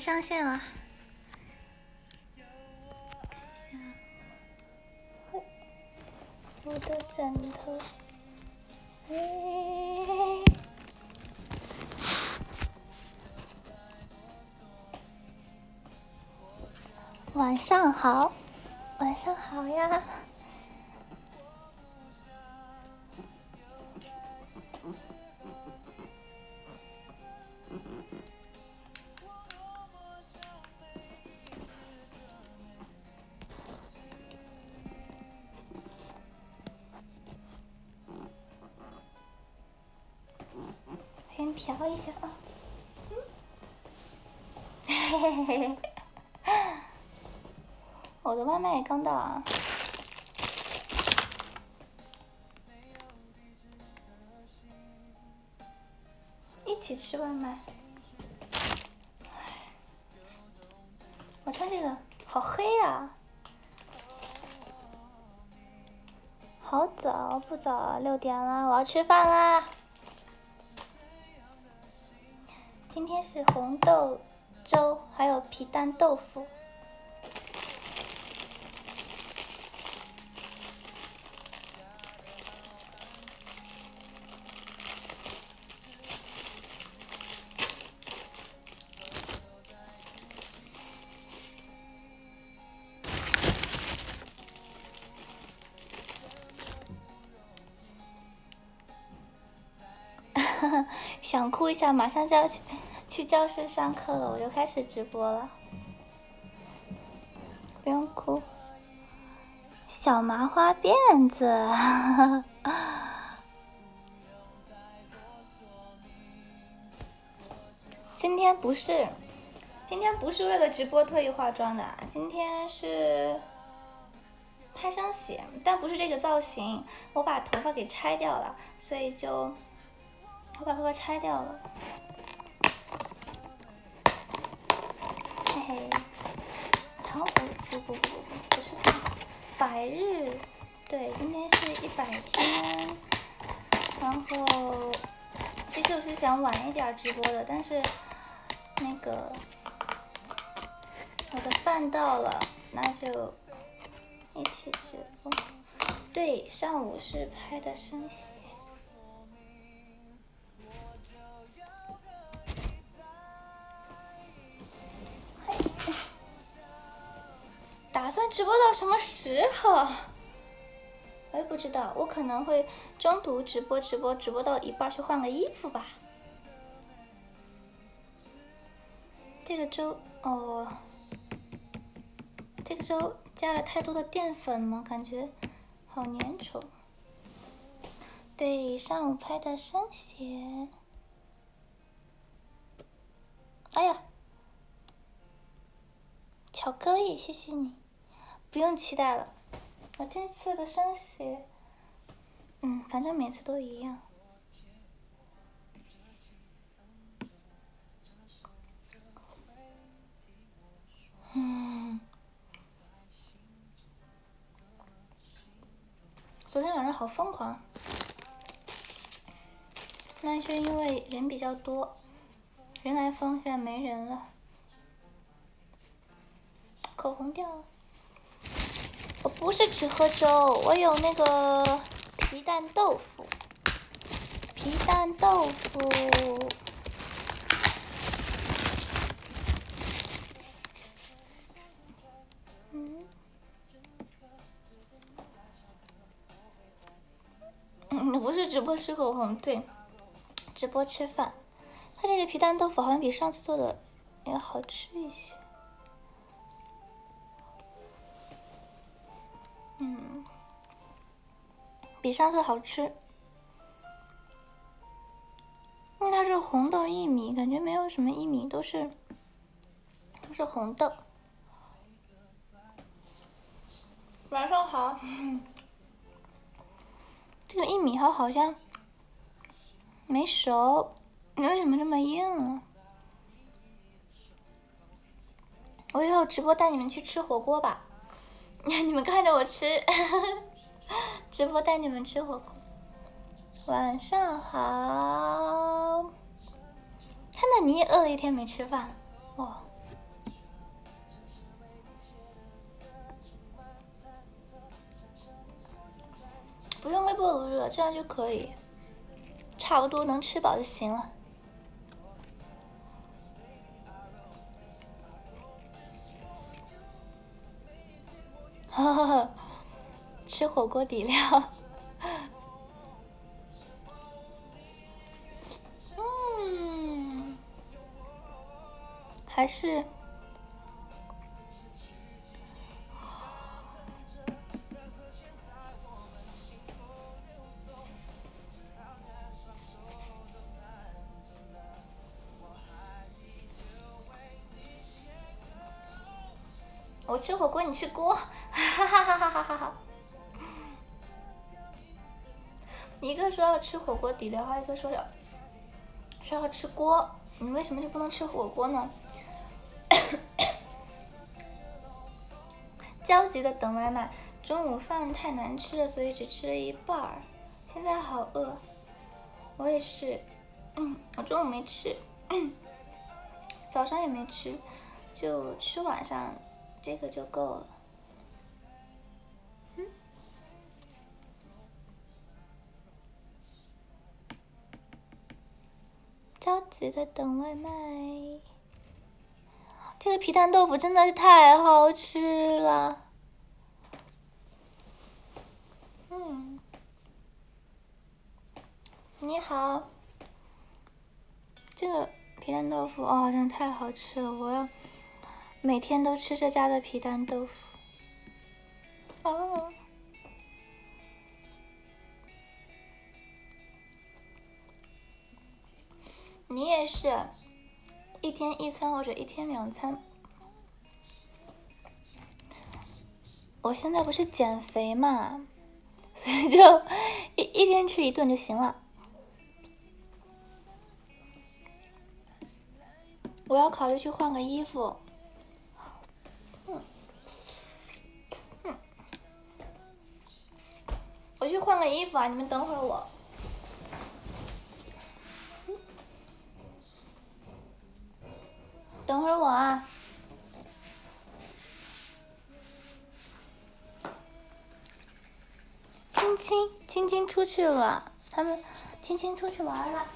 上线了。我的枕头，哎，晚上好，晚上好呀。外卖刚到啊。一起吃外卖。我穿这个好黑呀、好早不早啊？六点了，我要吃饭啦。今天是红豆粥，还有皮蛋豆腐。哭一下，马上就要去去教室上课了，我就开始直播了。不用哭，小麻花辫子。今天不是，今天不是为了直播特意化妆的，今天是拍生写，但不是这个造型，我把头发给拆掉了，所以就。我把头发拆掉了，嘿嘿，糖葫芦不不不不是糖，百日，对，今天是一百天，然后其实我是想晚一点直播的，但是那个我的饭到了，那就一起直播。对，上午是拍的生写。打算直播到什么时候？我也不知道，我可能会中途直播，直播直播到一半去换个衣服吧。这个粥哦，这个粥加了太多的淀粉吗？感觉好粘稠。对，上午拍的生写。哎呀，巧克力，谢谢你。不用期待了，我这次的生写，嗯，反正每次都一样。嗯，昨天晚上好疯狂，那是因为人比较多，人来疯，现在没人了，口红掉了。我不是只喝粥，我有那个皮蛋豆腐，皮蛋豆腐。嗯，不是直播吃口红，对，直播吃饭。他这个皮蛋豆腐好像比上次做的要好吃一些。嗯，比上次好吃。因为它是红豆薏米，感觉没有什么薏米，都是都是红豆。晚上好。这个薏米好好像没熟，你为什么这么硬啊？我以后直播带你们去吃火锅吧。你们看着我吃，直播带你们吃火锅。晚上好，看到你也饿了一天没吃饭，哇！不用微波炉热，这样就可以，差不多能吃饱就行了。哈哈哈，吃火锅底料。嗯，还是。我吃火锅，你吃锅，哈哈哈哈哈哈！一个说要吃火锅底料，还有一个说要说要吃锅，你为什么就不能吃火锅呢？焦急的等外卖，中午饭太难吃了，所以只吃了一半儿。现在好饿，我也是，嗯，我中午没吃，早上也没吃，就吃晚上。这个就够了。着急的等外卖。这个皮蛋豆腐真的是太好吃了。嗯，你好。这个皮蛋豆腐哦，真的太好吃了，我要。每天都吃这家的皮蛋豆腐。哦，你也是，一天一餐或者一天两餐。我现在不是减肥嘛，所以就一一天吃一顿就行了。我要考虑去换个衣服。我去换个衣服啊！你们等会儿我，等会儿我啊。青青，青青出去了，他们青青出去玩了。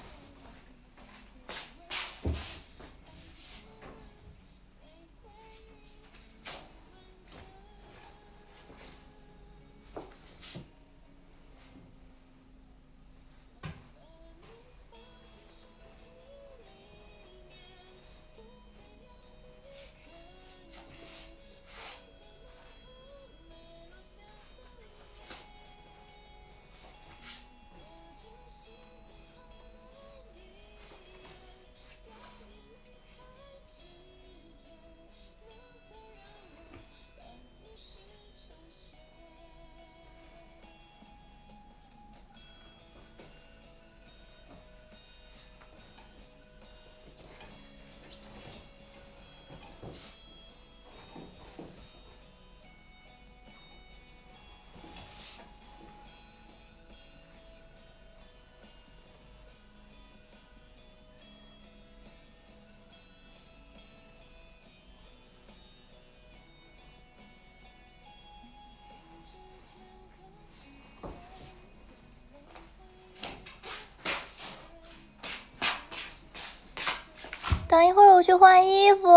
去换衣服。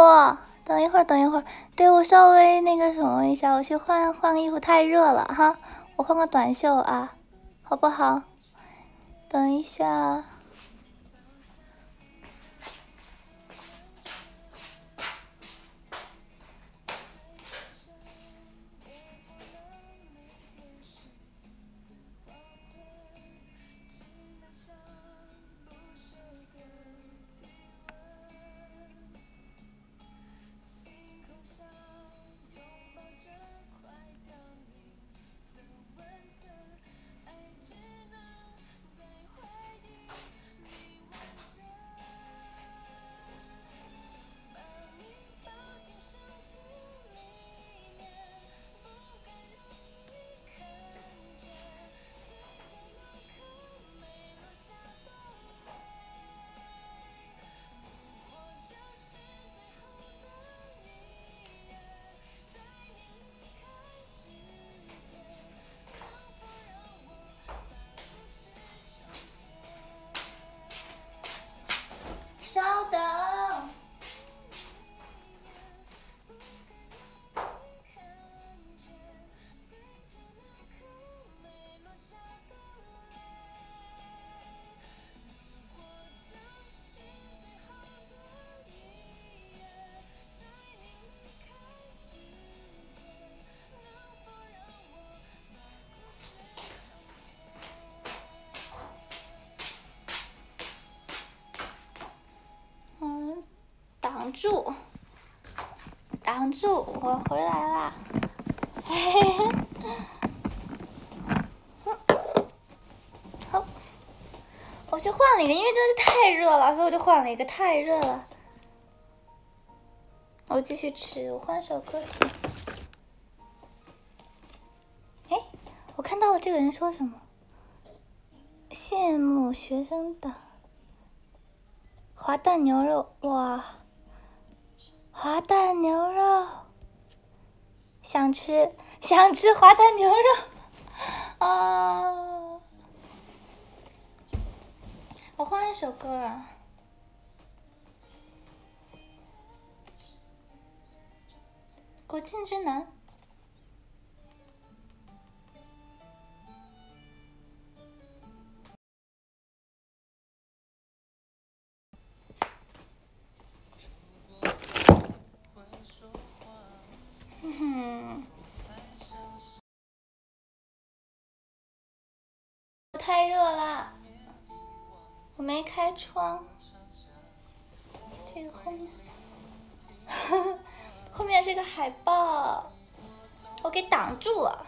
等一会儿，等一会儿，对我稍微那个什么一下，我去换换个衣服，太热了哈。我换个短袖啊，好不好？等一下。住，挡住，我回来啦！嘿嘿嘿，好，我就换了一个，因为真的是太热了，所以我就换了一个，太热了。我继续吃，我换首歌听。哎，我看到了这个人说什么？羡慕学生党。滑蛋牛肉，哇！滑蛋牛肉，想吃想吃滑蛋牛肉啊！我换一首歌啊。国庆之南。没开窗。这个后面，后面是个海报，我给挡住了。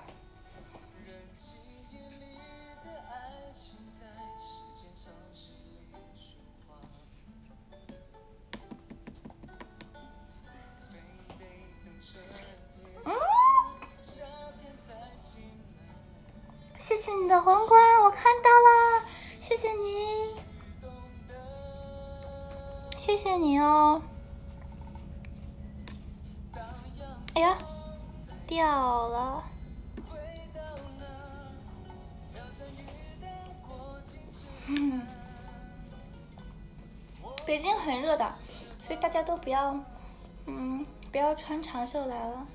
嗯谢谢你的皇冠，谢你哦。哎呀，掉了。嗯，北京很热的，所以大家都不要，嗯，不要穿长袖来了。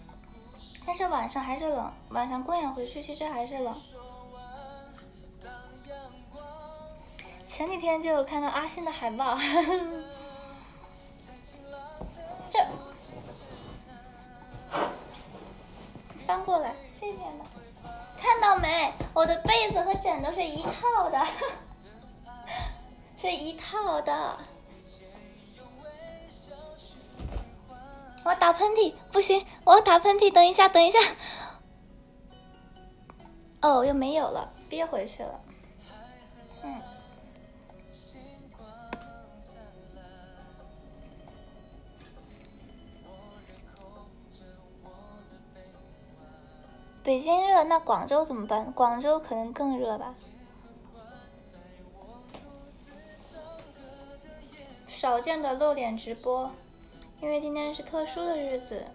但是晚上还是冷，晚上过年回去其实还是冷。前几天就有看到阿信的海报，翻过来这边的，看到没？我的被子和枕头是一套的，是一套的。我要打喷嚏，不行，我要打喷嚏，等一下，等一下。哦，又没有了，憋回去了。北京热，那广州怎么办？广州可能更热吧。少见的露脸直播，因为今天是特殊的日子。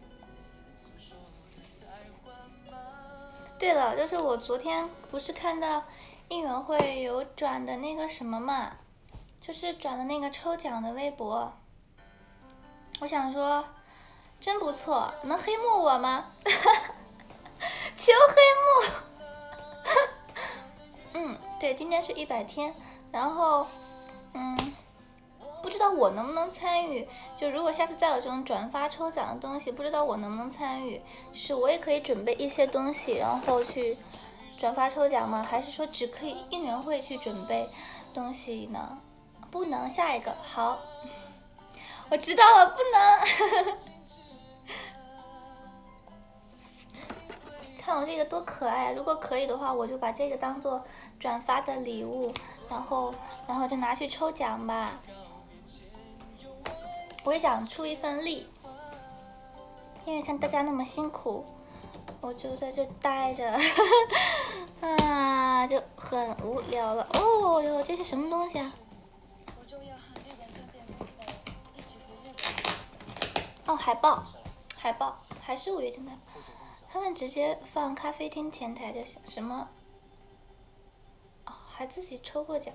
对了，就是我昨天不是看到应援会有转的那个什么嘛，就是转的那个抽奖的微博。我想说，真不错，能黑幕我吗？求黑幕，嗯，对，今天是一百天，然后，嗯，不知道我能不能参与。就如果下次再有这种转发抽奖的东西，不知道我能不能参与。是我也可以准备一些东西，然后去转发抽奖吗？还是说只可以应援会去准备东西呢？不能，下一个好，我知道了，不能。看我这个多可爱！如果可以的话，我就把这个当做转发的礼物，然后，然后就拿去抽奖吧。我也想出一份力，因为看大家那么辛苦，我就在这待着，啊，就很无聊了。哦哟，这是什么东西啊？哦，海报，海报，还是五月天的。他们直接放咖啡厅前台就行，什么？哦，还自己抽过奖，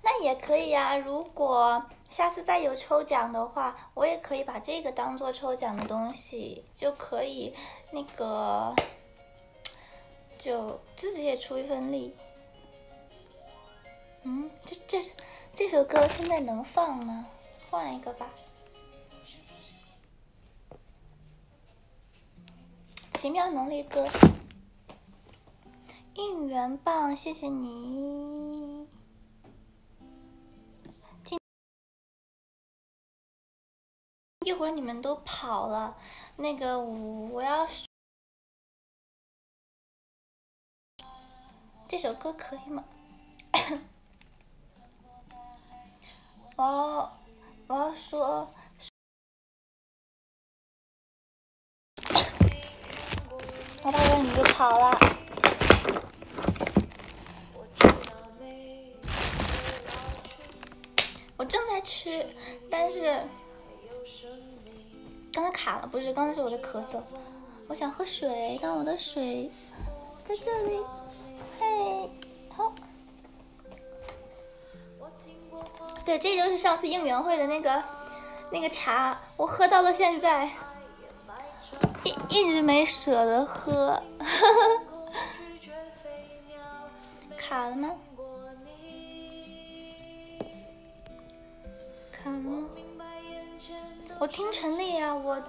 那也可以呀。如果下次再有抽奖的话，我也可以把这个当做抽奖的东西，就可以那个，就自己也出一份力。嗯，这这这首歌现在能放吗？换一个吧。奇妙能力歌，应援棒，谢谢你。一会儿你们都跑了，那个我我要。这首歌可以吗？我我要说，我大哥你就跑了。我正在吃，但是刚才卡了，不是，刚才是我在咳嗽。我想喝水，但我的水在这里。嘿，好。对，这就是上次应援会的那个那个茶，我喝到了现在，一直没舍得喝。卡了吗？卡了吗？我听陈丽啊，我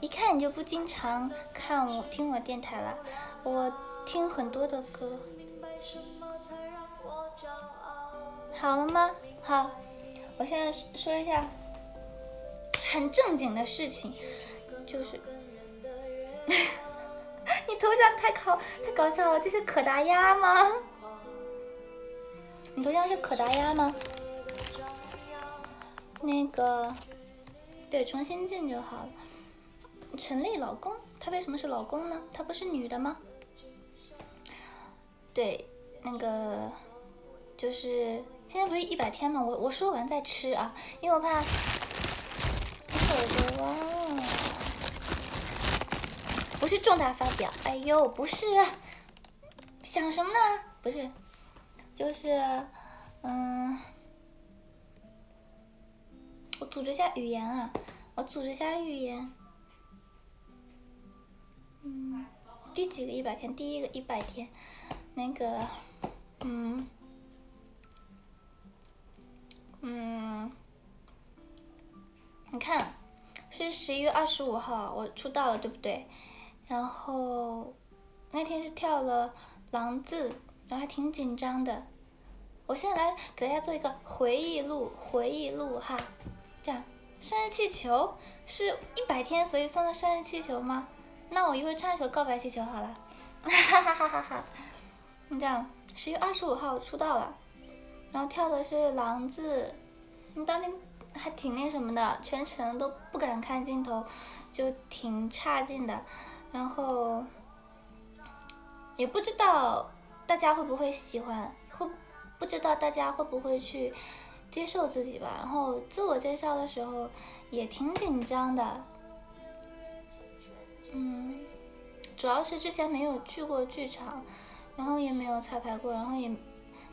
一看你就不经常看我听我电台了，我听很多的歌。好了吗？好，我现在说一下很正经的事情，就是 你头像太搞太搞笑了，这是可达鸭吗？你头像是可达鸭吗？那个，对，重新进就好了。陈丽老公，他为什么是老公呢？他不是女的吗？对，那个就是现在不是一百天吗？我我说完再吃啊，因为我怕一会儿就忘了。不是重大发表，哎呦，不是，想什么呢？不是，就是嗯，我组织一下语言啊，我组织一下语言，嗯，第几个一百天？第一个一百天。那个，嗯，嗯，你看，是十一月二十五号我出道了，对不对？然后那天是跳了狼字，然后还挺紧张的。我现在来给大家做一个回忆录，回忆录哈。这样，生日气球是一百天，所以送的生日气球吗？那我一会唱一首告白气球好了。哈哈哈哈哈。你这样，十月二十五号出道了，然后跳的是狼字，你当天还挺那什么的，全程都不敢看镜头，就挺差劲的，然后也不知道大家会不会喜欢，会不知道大家会不会去接受自己吧。然后自我介绍的时候也挺紧张的，嗯，主要是之前没有去过剧场。然后也没有彩排过，然后也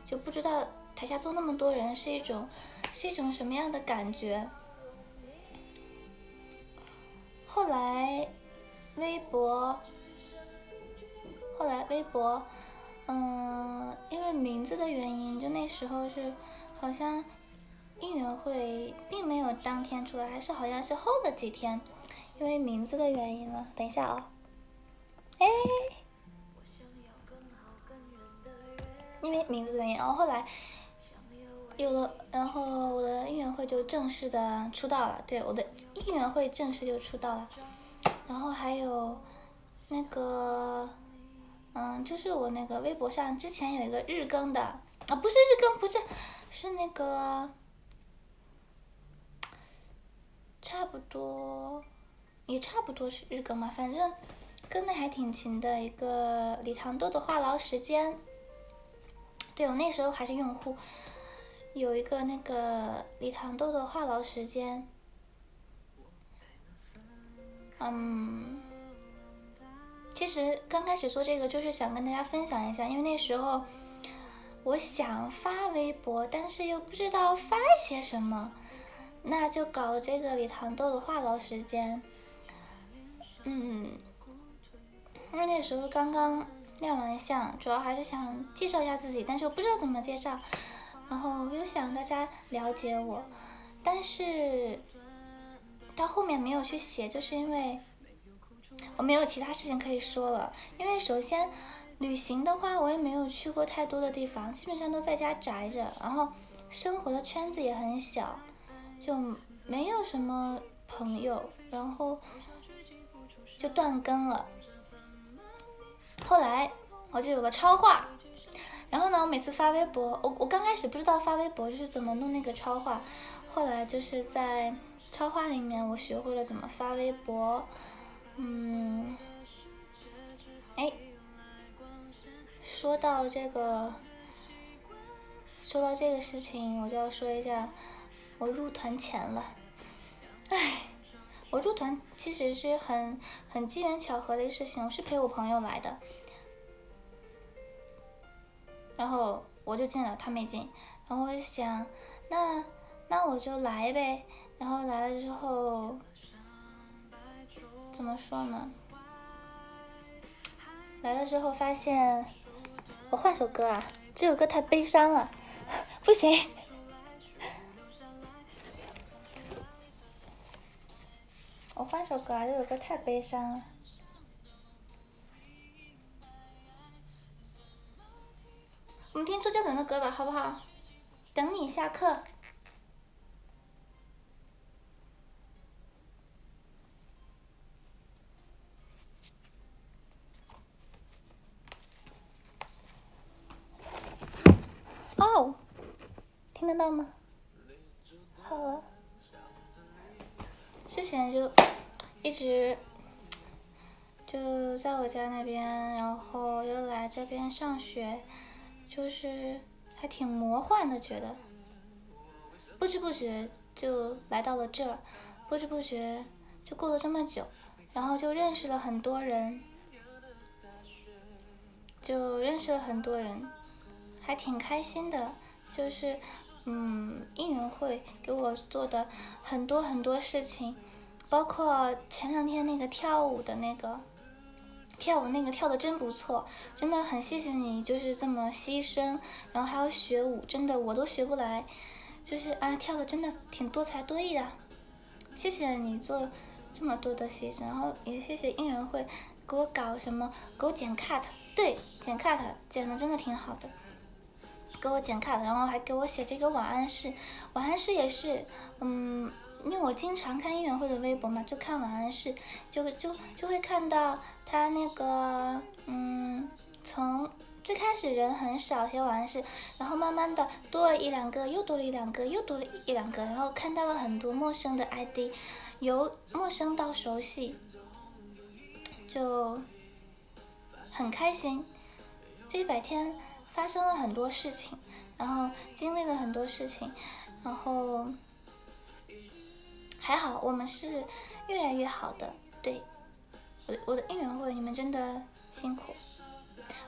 就不知道台下坐那么多人是一种是一种什么样的感觉。后来微博，后来微博，嗯，因为名字的原因，就那时候是好像应援会并没有当天出来，还是好像是后了几天，因为名字的原因嘛。等一下啊，哎。因为名字的原因，然后后来有了，然后我的应援会就正式的出道了。对，我的应援会正式就出道了。然后还有那个，嗯，就是我那个微博上之前有一个日更的啊，不是日更，不是，是那个差不多，也差不多是日更嘛，反正更的还挺勤的一个李糖豆的话痨时间。对我那时候还是用户，有一个那个李糖豆的话痨时间，嗯，其实刚开始做这个就是想跟大家分享一下，因为那时候我想发微博，但是又不知道发一些什么，那就搞了这个李糖豆的话痨时间，嗯，因为那时候刚刚。亮完相，主要还是想介绍一下自己，但是我不知道怎么介绍，然后又想大家了解我，但是到后面没有去写，就是因为我没有其他事情可以说了。因为首先旅行的话，我也没有去过太多的地方，基本上都在家宅着，然后生活的圈子也很小，就没有什么朋友，然后就断更了。后来我就有了超话，然后呢，我每次发微博，我我刚开始不知道发微博就是怎么弄那个超话，后来就是在超话里面我学会了怎么发微博，嗯，哎，说到这个，说到这个事情，我就要说一下，我入团前了，哎，我入团其实是很很机缘巧合的一个事情，我是陪我朋友来的。然后我就进了，他没进。然后我就想，那那我就来呗。然后来了之后，怎么说呢？来了之后发现，我换首歌啊，这首歌太悲伤了，不行。我换首歌啊，这首歌太悲伤了。我们听周杰伦的歌吧，好不好？等你下课。哦，听得到吗？好了。之前就一直就在我家那边，然后又来这边上学。就是还挺魔幻的，觉得不知不觉就来到了这儿，不知不觉就过了这么久，然后就认识了很多人，就认识了很多人，还挺开心的。就是嗯，应援会给我做的很多很多事情，包括前两天那个跳舞的那个。跳舞那个跳的真不错，真的很谢谢你，就是这么牺牲，然后还要学舞，真的我都学不来，就是啊跳的真的挺多才多艺的，谢谢你做这么多的牺牲，然后也谢谢应援会给我搞什么，给我剪 cut，对，剪 cut 剪的真的挺好的，给我剪卡的然后还给我写这个晚安诗，晚安诗也是，嗯。因为我经常看应援会的微博嘛，就看晚安诗，就就就会看到他那个，嗯，从最开始人很少写晚安室，然后慢慢的多了一两个，又多了一两个，又多了一两个，然后看到了很多陌生的 ID，由陌生到熟悉，就很开心。这一百天发生了很多事情，然后经历了很多事情，然后。还好，我们是越来越好的。对，我的我的应援会，你们真的辛苦。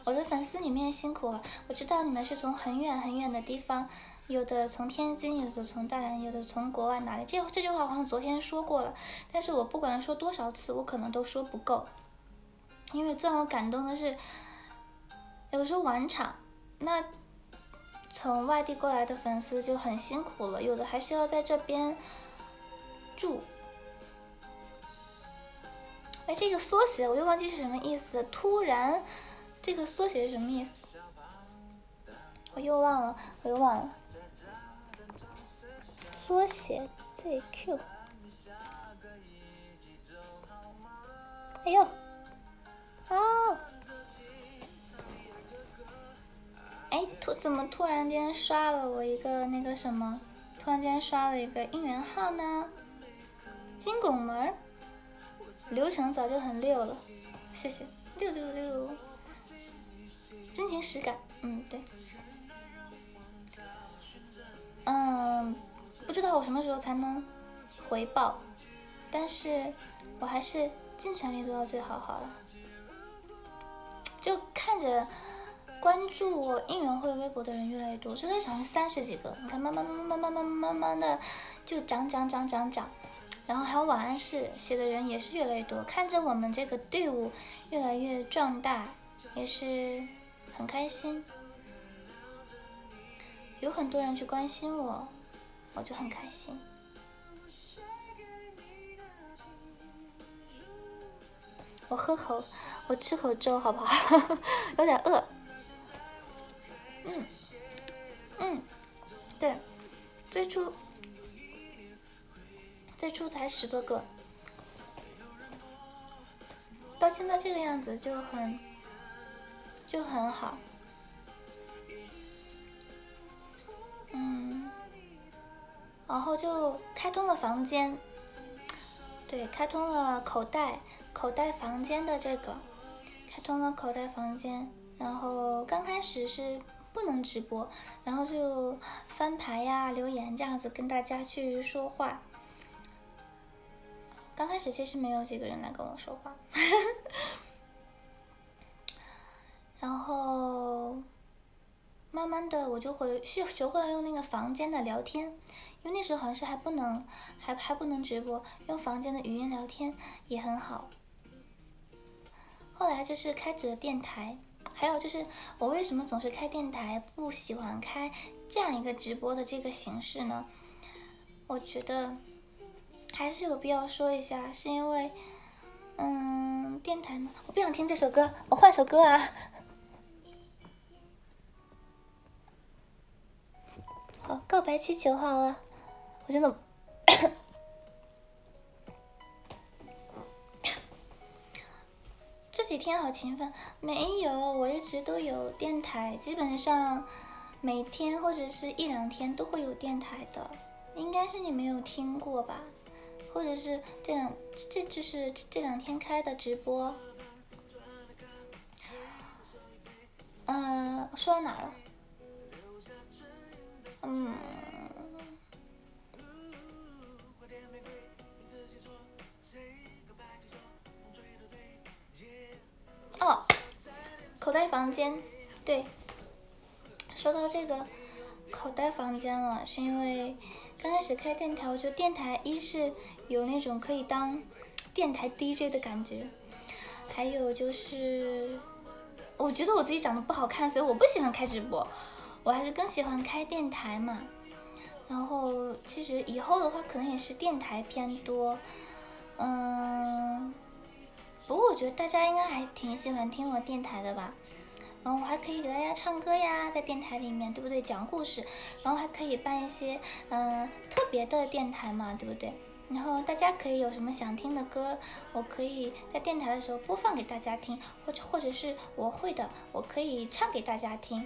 我的粉丝你们也辛苦了。我知道你们是从很远很远的地方，有的从天津，有的从大连，有的从国外哪里。这这句话好像昨天说过了，但是我不管说多少次，我可能都说不够。因为最让我感动的是，有的时候晚场，那从外地过来的粉丝就很辛苦了，有的还需要在这边。住，哎，这个缩写我又忘记是什么意思。突然，这个缩写是什么意思？我又忘了，我又忘了。缩写 ZQ。哎呦，啊！哎，突怎么突然间刷了我一个那个什么？突然间刷了一个应援号呢？金拱门流程早就很溜了，谢谢六六六，真情实感，嗯对，嗯，不知道我什么时候才能回报，但是我还是尽全力做到最好好了，就看着关注我应援会微博的人越来越多，最开始是三十几个，你看慢慢慢慢慢慢慢慢的就涨涨涨涨涨。然后还有晚安室写的人也是越来越多，看着我们这个队伍越来越壮大，也是很开心。有很多人去关心我，我就很开心。我喝口，我吃口粥好不好？有点饿。嗯，嗯，对，最初。最初才十多个，到现在这个样子就很就很好。嗯，然后就开通了房间，对，开通了口袋口袋房间的这个，开通了口袋房间，然后刚开始是不能直播，然后就翻牌呀、留言这样子跟大家去说话。刚开始其实没有几个人来跟我说话，然后。慢慢的，我就会学学会了用那个房间的聊天，因为那时候好像是还不能，还还不能直播，用房间的语音聊天也很好。后来就是开启了电台，还有就是我为什么总是开电台，不喜欢开这样一个直播的这个形式呢？我觉得还是有必要说一下，是因为，嗯，电台呢，我不想听这首歌，我换首歌啊。告白气球好了，我真的几天好勤奋，没有，我一直都有电台，基本上每天或者是一两天都会有电台的，应该是你没有听过吧？或者是这两，这就是这两天开的直播。嗯，说到哪了？嗯，哦，口袋房间，对，说到这个口袋房间了，是因为刚开始开电台，我觉得电台一是有那种可以当电台 DJ 的感觉，还有就是我觉得我自己长得不好看，所以我不喜欢开直播。我还是更喜欢开电台嘛，然后其实以后的话可能也是电台偏多，嗯，不过我觉得大家应该还挺喜欢听我电台的吧，然后我还可以给大家唱歌呀，在电台里面，对不对？讲故事，然后还可以办一些嗯特别的电台嘛，对不对？然后大家可以有什么想听的歌，我可以在电台的时候播放给大家听，或者或者是我会的，我可以唱给大家听。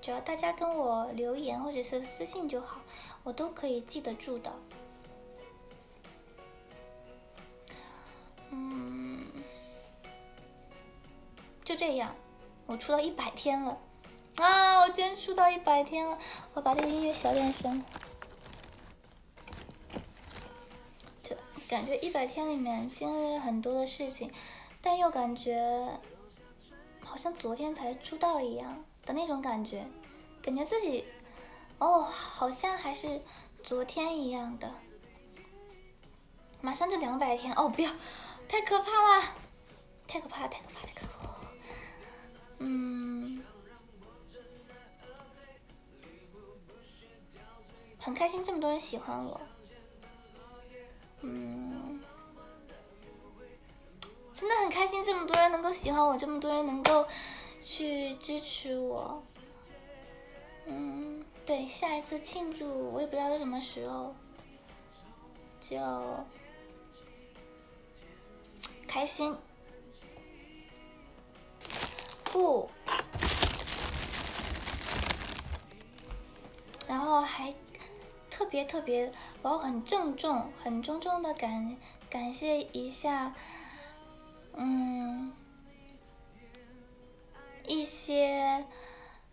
只要大家跟我留言或者是私信就好，我都可以记得住的。嗯，就这样，我出道一百天了啊！我居然出道一百天了，我把这个音乐小点声。就感觉一百天里面经历了很多的事情，但又感觉好像昨天才出道一样。的那种感觉，感觉自己哦，好像还是昨天一样的。马上就两百天哦，不要，太可怕了，太可怕，太可怕，太可怕。嗯，很开心这么多人喜欢我。嗯，真的很开心这么多人能够喜欢我，这么多人能够。去支持我，嗯，对，下一次庆祝我也不知道是什么时候，就开心，不，然后还特别特别，我要很郑重、很重重的感感谢一下，嗯。一些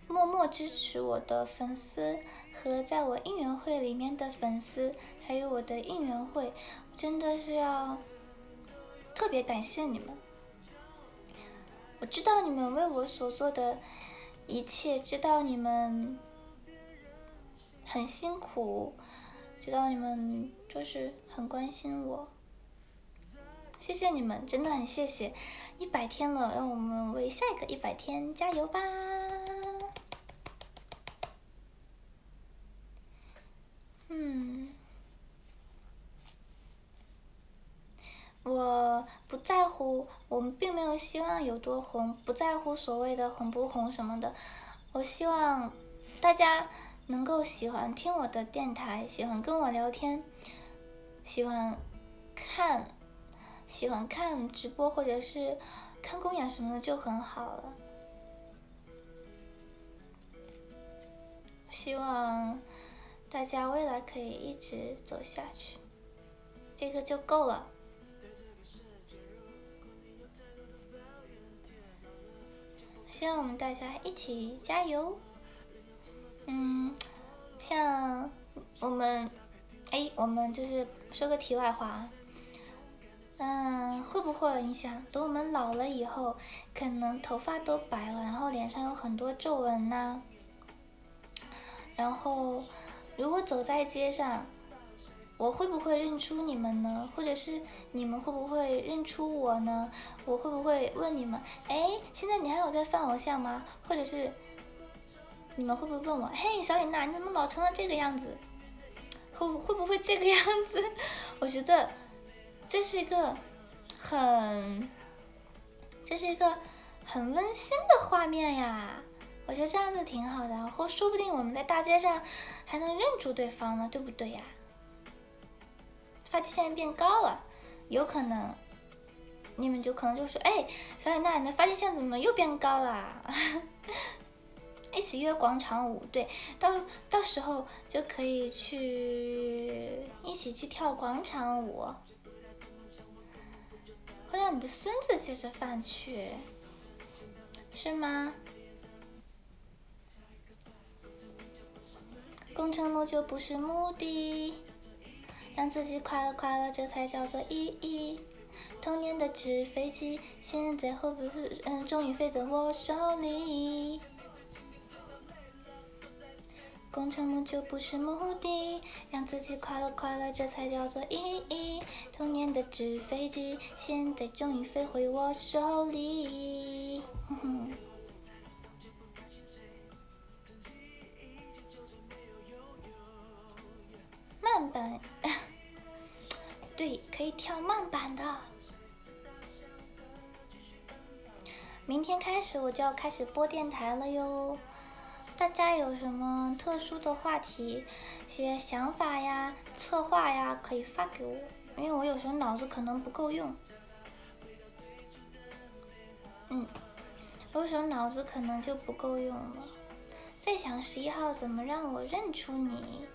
默默支持我的粉丝和在我应援会里面的粉丝，还有我的应援会，真的是要特别感谢你们。我知道你们为我所做的一切，知道你们很辛苦，知道你们就是很关心我。谢谢你们，真的很谢谢。一百天了，让我们为下一个一百天加油吧！嗯，我不在乎，我们并没有希望有多红，不在乎所谓的红不红什么的。我希望大家能够喜欢听我的电台，喜欢跟我聊天，喜欢看喜欢看直播或者是看公演什么的就很好了。希望大家未来可以一直走下去，这个就够了。希望我们大家一起加油。嗯，像我们，哎，我们就是说个题外话，嗯，会不会影响？等我们老了以后，可能头发都白了，然后脸上有很多皱纹呢？然后，如果走在街上，我会不会认出你们呢？或者是你们会不会认出我呢？我会不会问你们？哎，现在你还有在放偶像吗？或者是你们会不会问我？嘿，小李娜，你怎么老成了这个样子？会会不会这个样子？我觉得这是一个很，这是一个很温馨的画面呀。我觉得这样子挺好的，或说不定我们在大街上还能认出对方呢，对不对呀？发际线变高了，有可能，你们就可能就说：“哎，小李娜，你的发际线怎么又变高了？” 一起约广场舞，对，到到时候就可以去一起去跳广场舞，会让你的孙子接着饭去，是吗？功成名就不是目的，让自己快乐快乐，这才叫做意义。童年的纸飞机，现在会不会嗯，终于飞到我手里？功成名就不是目的，让自己快乐快乐，这才叫做意义。童年的纸飞机，现在终于飞回我手里。慢板，对，可以跳慢板的。明天开始我就要开始播电台了哟。大家有什么特殊的话题、些想法呀、策划呀，可以发给我，因为我有时候脑子可能不够用。嗯，有时候脑子可能就不够用了。在想十一号怎么让我认出你。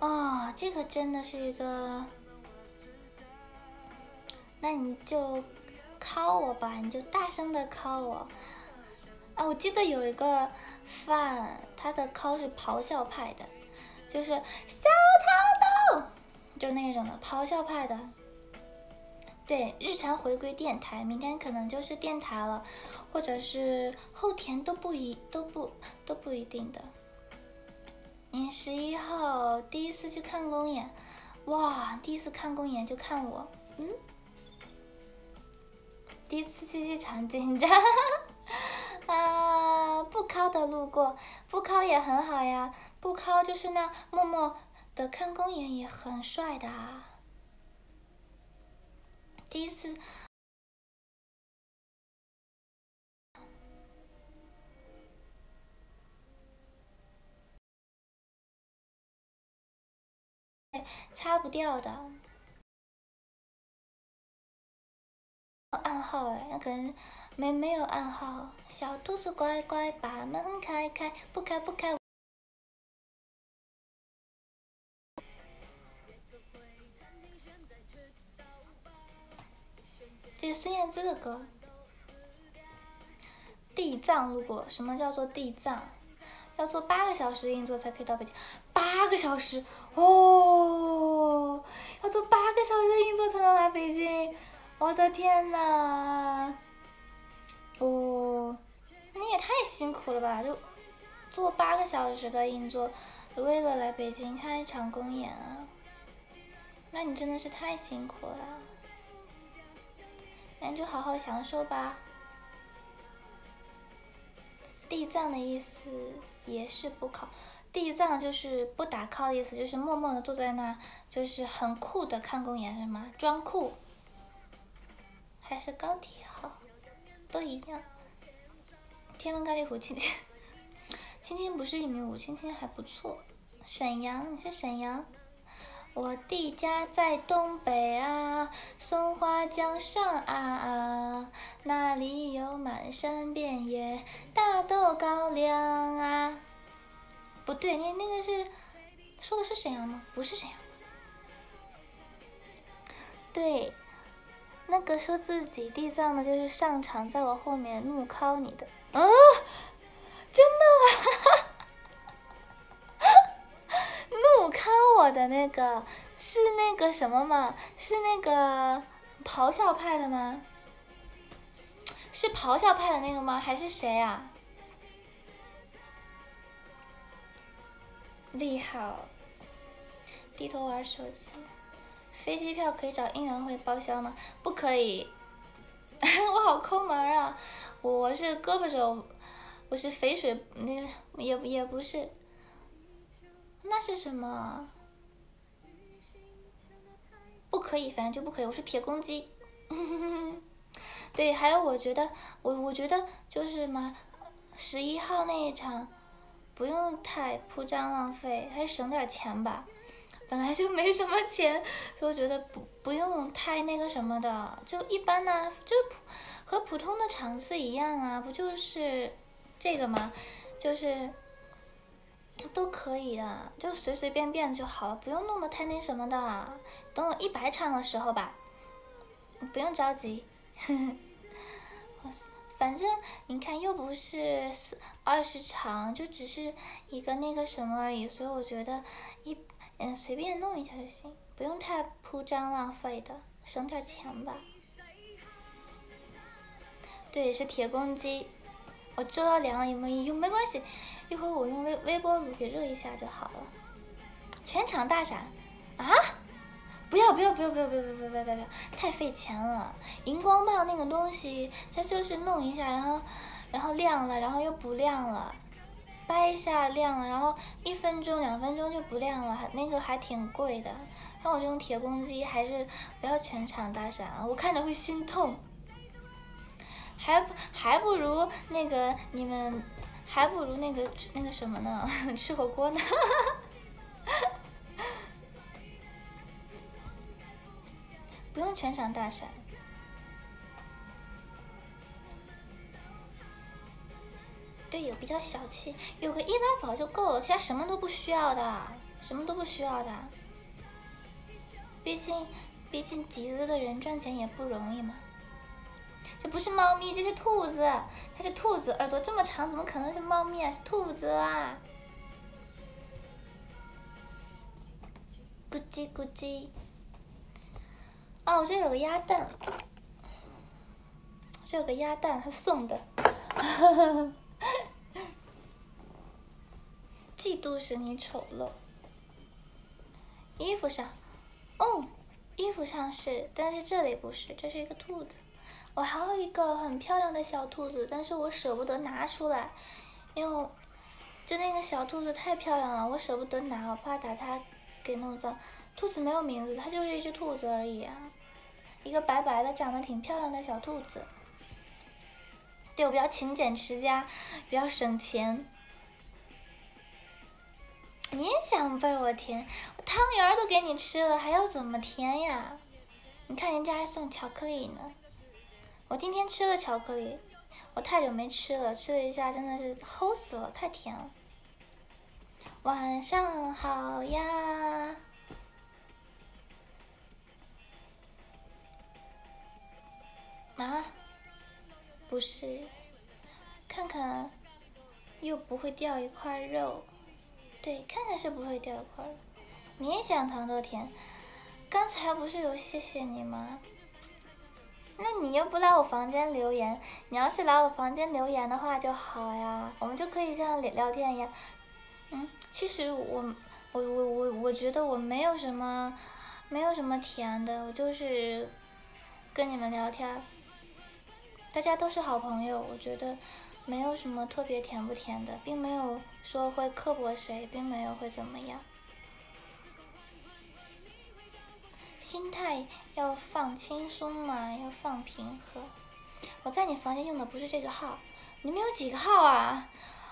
哦，这个真的是一个，那你就敲我吧，你就大声的敲我。啊，我记得有一个饭，他的敲是咆哮派的，就是小糖豆，就那种的咆哮派的。对，日常回归电台，明天可能就是电台了，或者是后天都不一都不都不一定的。你十一号第一次去看公演，哇！第一次看公演就看我，嗯？第一次去剧场紧张，啊！不考的路过，不考也很好呀，不考就是那默默的看公演也很帅的啊。第一次。擦不掉的暗号哎，那可能没没有暗号。小兔子乖乖，把门开开，不开不开。这是孙燕姿的歌，《地藏》。路过，什么叫做地藏？要坐八个小时硬座才可以到北京，八个小时哦，要坐八个小时的硬座才能来北京，我的天呐！哦，你也太辛苦了吧，就坐八个小时的硬座，为了来北京看一场公演啊？那你真的是太辛苦了，那你就好好享受吧。地藏的意思也是不考，地藏就是不打 call 的意思，就是默默的坐在那，就是很酷的看公演是吗？装酷，还是高铁好，都一样。天文高地虎青青，青青不是一米五，青青还不错。沈阳，你是沈阳？我的家在东北啊，松花江上啊啊，那里有满山遍野大豆高粱啊。不对，那那个是说的是沈阳吗？不是沈阳。对，那个说自己地藏的，就是上场在我后面怒敲你的。啊，真的吗？怒敲我的那个是那个什么吗？是那个咆哮派的吗？是咆哮派的那个吗？还是谁啊？厉害！低头玩手机。飞机票可以找应援会报销吗？不可以，我好抠门啊！我是胳膊肘，我是肥水，那也也不是，那是什么？不可以，反正就不可以。我是铁公鸡。对，还有我觉得，我我觉得就是嘛，十一号那一场不用太铺张浪费，还是省点钱吧。本来就没什么钱，所以我觉得不不用太那个什么的，就一般呢，就普和普通的场次一样啊，不就是这个吗？就是都可以的，就随随便便就好了，不用弄得太那什么的。等我一百场的时候吧，不用着急，呵呵反正你看又不是二十场，就只是一个那个什么而已，所以我觉得一。嗯，随便弄一下就行，不用太铺张浪费的，省点钱吧。对，是铁公鸡，我粥要凉了，有没有用？没关系，一会儿我用微微波炉给热一下就好了。全场大闪啊！不要不要不要不要不要不要不要不要！太费钱了。荧光棒那个东西，它就是弄一下，然后然后亮了，然后又不亮了。掰一下亮了，然后一分钟、两分钟就不亮了，那个还挺贵的。像我这种铁公鸡，还是不要全场打闪啊，我看着会心痛。还不还不如那个你们，还不如那个那个什么呢？吃火锅呢？不用全场大闪。队友比较小气，有个易拉宝就够了，其他什么都不需要的，什么都不需要的。毕竟，毕竟集资的人赚钱也不容易嘛。这不是猫咪，这是兔子，它是兔子，耳朵这么长，怎么可能是猫咪啊？是兔子啊！咕叽咕叽。哦，我这有个鸭蛋，这有个鸭蛋，他送的。嫉妒使你丑陋。衣服上，哦，衣服上是，但是这里不是，这是一个兔子。我还有一个很漂亮的小兔子，但是我舍不得拿出来，因为就那个小兔子太漂亮了，我舍不得拿，我怕把它给弄脏。兔子没有名字，它就是一只兔子而已啊，一个白白的、长得挺漂亮的小兔子。对我比较勤俭持家，比较省钱。你也想被我甜？我汤圆都给你吃了，还要怎么甜呀？你看人家还送巧克力呢。我今天吃了巧克力，我太久没吃了，吃了一下真的是齁死了，太甜了。晚上好呀。啊？不是，看看，又不会掉一块肉。对，看看是不会掉一块。你也想糖豆甜？刚才不是有谢谢你吗？那你又不来我房间留言，你要是来我房间留言的话就好呀，我们就可以像聊聊天一样。嗯，其实我我我我我觉得我没有什么没有什么甜的，我就是跟你们聊天，大家都是好朋友，我觉得。没有什么特别甜不甜的，并没有说会刻薄谁，并没有会怎么样。心态要放轻松嘛，要放平和。我在你房间用的不是这个号，你们有几个号啊？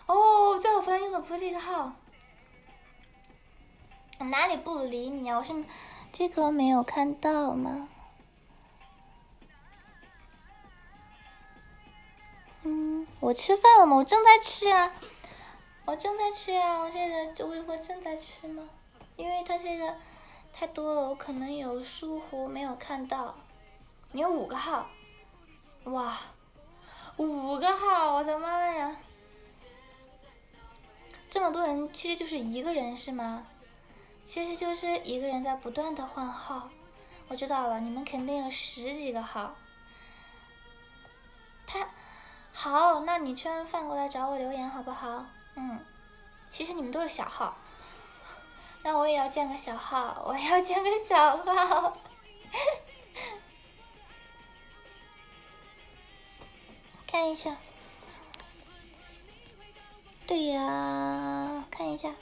哦，在我房间用的不是这个号。哪里不理你啊？我是这个没有看到吗？嗯，我吃饭了吗？我正在吃啊，我正在吃啊，我这个我我正在吃吗？因为他这个太多了，我可能有疏忽没有看到。你有五个号，哇，五个号，我的妈呀！这么多人，其实就是一个人是吗？其实就是一个人在不断的换号。我知道了，你们肯定有十几个号。他。好，那你吃完饭过来找我留言好不好？嗯，其实你们都是小号，那我也要建个小号，我要建个小号。看一下，对呀，看一下，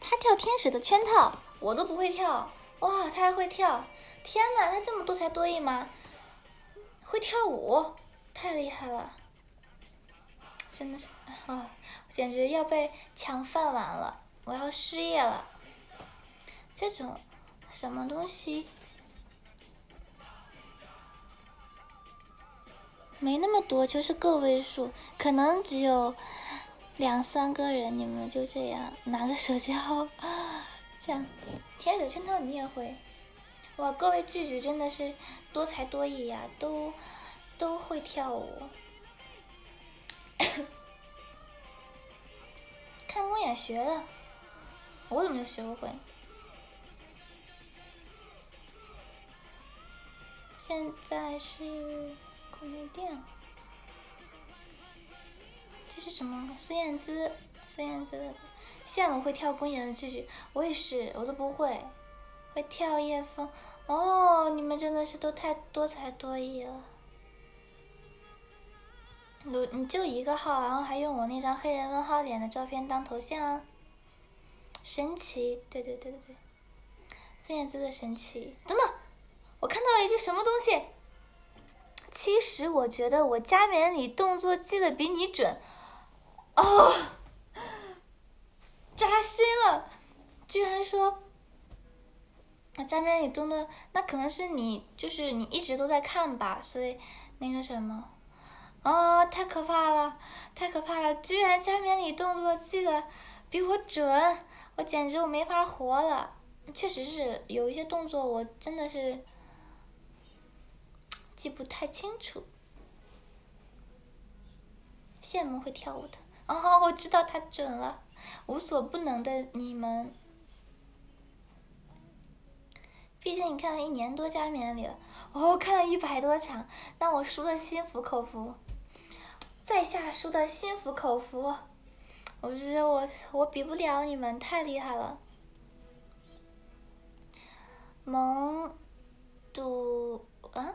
他跳天使的圈套，我都不会跳，哇，他还会跳，天呐，他这么多才多艺吗？会跳舞，太厉害了。真的是 啊，简直要被抢饭碗了！我要失业了。这种什么东西没那么多，就是个位数，可能只有两三个人。你们就这样拿个手机号，这样天使圈套你也会？哇，各位聚聚真的是多才多艺呀，都都会跳舞。看公演学的，我怎么就学不会？现在是快没电了。这是什么？孙燕姿，孙燕姿的。羡慕会跳公演的剧剧，我也是，我都不会。会跳叶枫，哦，你们真的是都太多才多艺了。你你就一个号，然后还用我那张黑人问号脸的照片当头像啊，神奇！对对对对对，孙燕姿的神奇。等等，我看到了一句什么东西？其实我觉得我加冕礼动作记得比你准。哦，扎心了！居然说，加冕礼动作，那可能是你就是你一直都在看吧，所以那个什么。哦，太可怕了，太可怕了！居然加冕礼动作记得比我准，我简直我没法活了。确实是有一些动作我真的是记不太清楚。羡慕会跳舞的，哦，我知道他准了，无所不能的你们。毕竟你看了一年多加冕礼了，哦，看了一百多场，让我输的心服口服。在下输的心服口服，我觉得我我比不了你们，太厉害了。蒙读啊，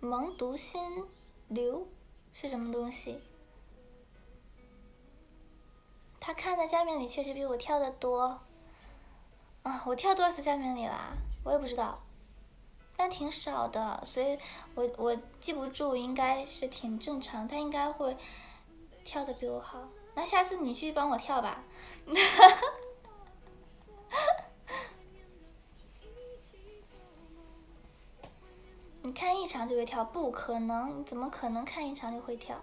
蒙读心流是什么东西？他看的加冕礼确实比我跳的多。啊，我跳多少次加冕礼啦？我也不知道。但挺少的，所以我我记不住，应该是挺正常。他应该会跳的比我好，那下次你去帮我跳吧。你看一场就会跳，不可能！怎么可能看一场就会跳？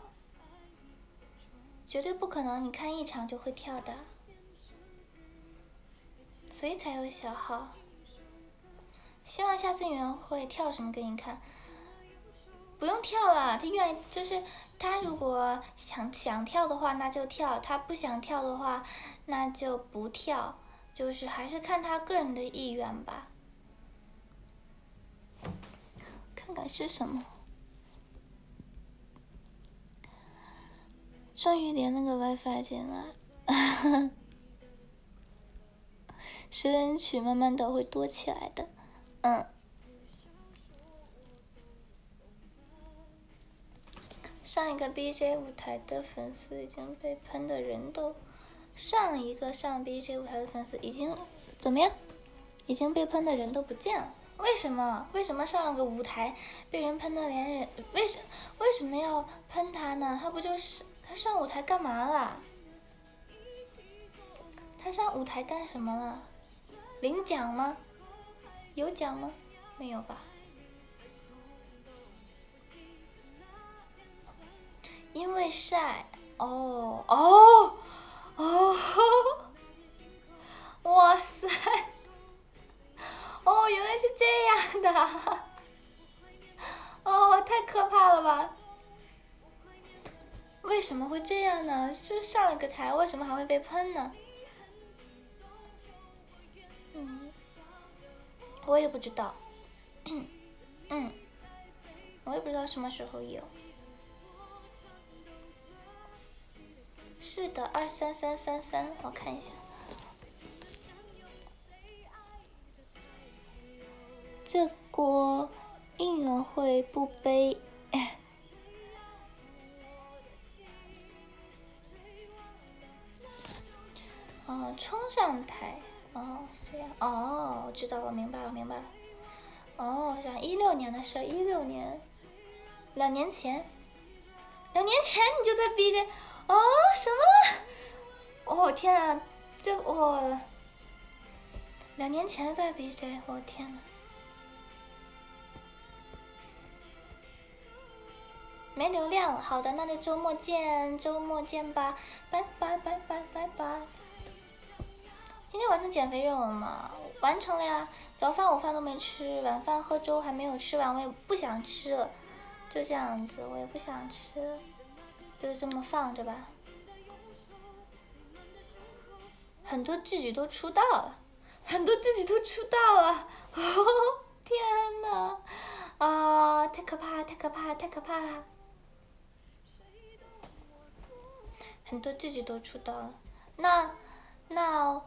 绝对不可能！你看一场就会跳的，所以才有小号。希望下次你们会跳什么给你看，不用跳了，他愿意就是他如果想想跳的话那就跳，他不想跳的话那就不跳，就是还是看他个人的意愿吧。看看是什么，终于连了个 WiFi 进来，十人曲慢慢的会多起来的。嗯，上一个 BJ 舞台的粉丝已经被喷的人都，上一个上 BJ 舞台的粉丝已经怎么样？已经被喷的人都不见了，为什么？为什么上了个舞台被人喷的连人？为什为什么要喷他呢？他不就是他上舞台干嘛了？他上舞台干什么了？领奖吗？有奖吗？没有吧。因为晒，哦哦哦，哇塞，哦，原来是这样的，哦，太可怕了吧？为什么会这样呢？就上了个台，为什么还会被喷呢？我也不知道，嗯，我也不知道什么时候有。是的，二三三三三，我看一下。这锅应援会不背。哦，冲上台，哦，这样，哦，我知道了，明白了，明白了。哦，想一六年的事，一六年，两年前，两年前你就在 B J。哦，什么？哦天啊，这我两年前在 BJ，我天呐。没流量，好的，那就周末见，周末见吧，拜拜拜拜拜拜。今天完成减肥任务吗？完成了呀，早饭午饭都没吃，晚饭喝粥还没有吃完，我也不想吃了，就这样子，我也不想吃。就这么放着吧。很多剧剧都出道了，很多剧剧都出道了。哦 天呐，啊，太可怕了，太可怕了，太可怕了！很多剧剧都出道了，那那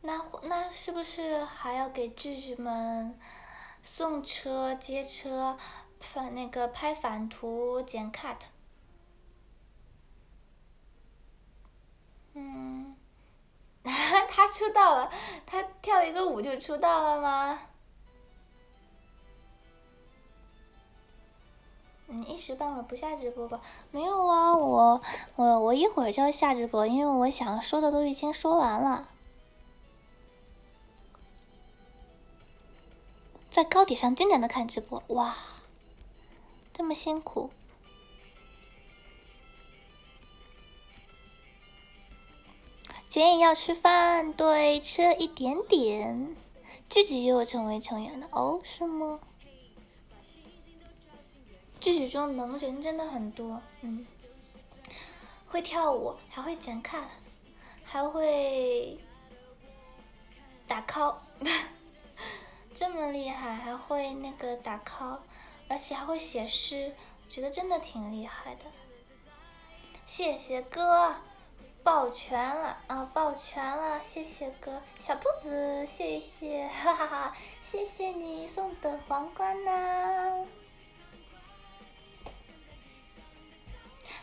那那是不是还要给剧剧们送车、接车、拍那个拍反图、剪 cut？嗯，他出道了，他跳一个舞就出道了吗？你一时半会儿不下直播吧？没有啊，我我我一会儿就要下直播，因为我想说的都已经说完了。在高铁上经典的看直播，哇，这么辛苦。建议要吃饭，对，吃了一点点。聚聚也有成为成员了哦，是吗？聚聚中能人真的很多，嗯，会跳舞，还会剪卡，还会打 call，这么厉害，还会那个打 call，而且还会写诗，觉得真的挺厉害的。谢谢哥。抱拳了啊！抱拳了，谢谢哥，小兔子，谢谢，哈哈哈，谢谢你送的皇冠呢。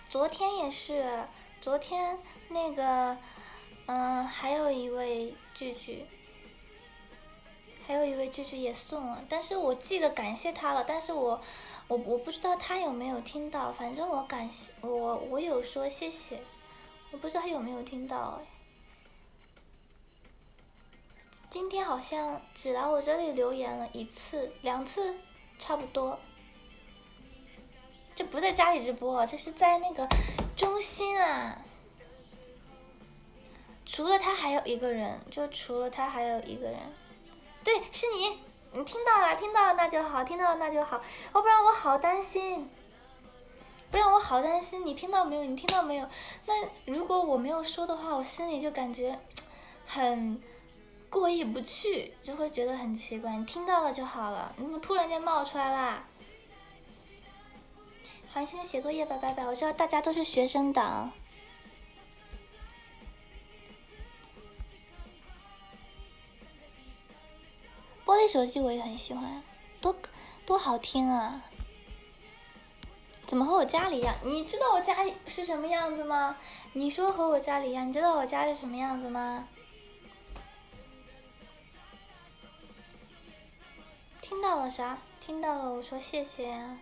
昨天也是，昨天那个，嗯，还有一位聚聚，还有一位聚聚也送了，但是我记得感谢他了，但是我，我我不知道他有没有听到，反正我感谢我我有说谢谢。我不知道他有没有听到，今天好像只来我这里留言了一次、两次，差不多。这不在家里直播，这是在那个中心啊。除了他还有一个人，就除了他还有一个人，对，是你，你听到了，听到了那就好，听到了那就好，要不然我好担心。不然我好担心，你听到没有？你听到没有？那如果我没有说的话，我心里就感觉很过意不去，就会觉得很奇怪。你听到了就好了，你怎么突然间冒出来啦？好，现在写作业吧，拜拜。我知道大家都是学生党。玻璃手机我也很喜欢，多多好听啊！怎么和我家里一样？你知道我家是什么样子吗？你说和我家里一样，你知道我家是什么样子吗？听到了啥？听到了，我说谢谢啊。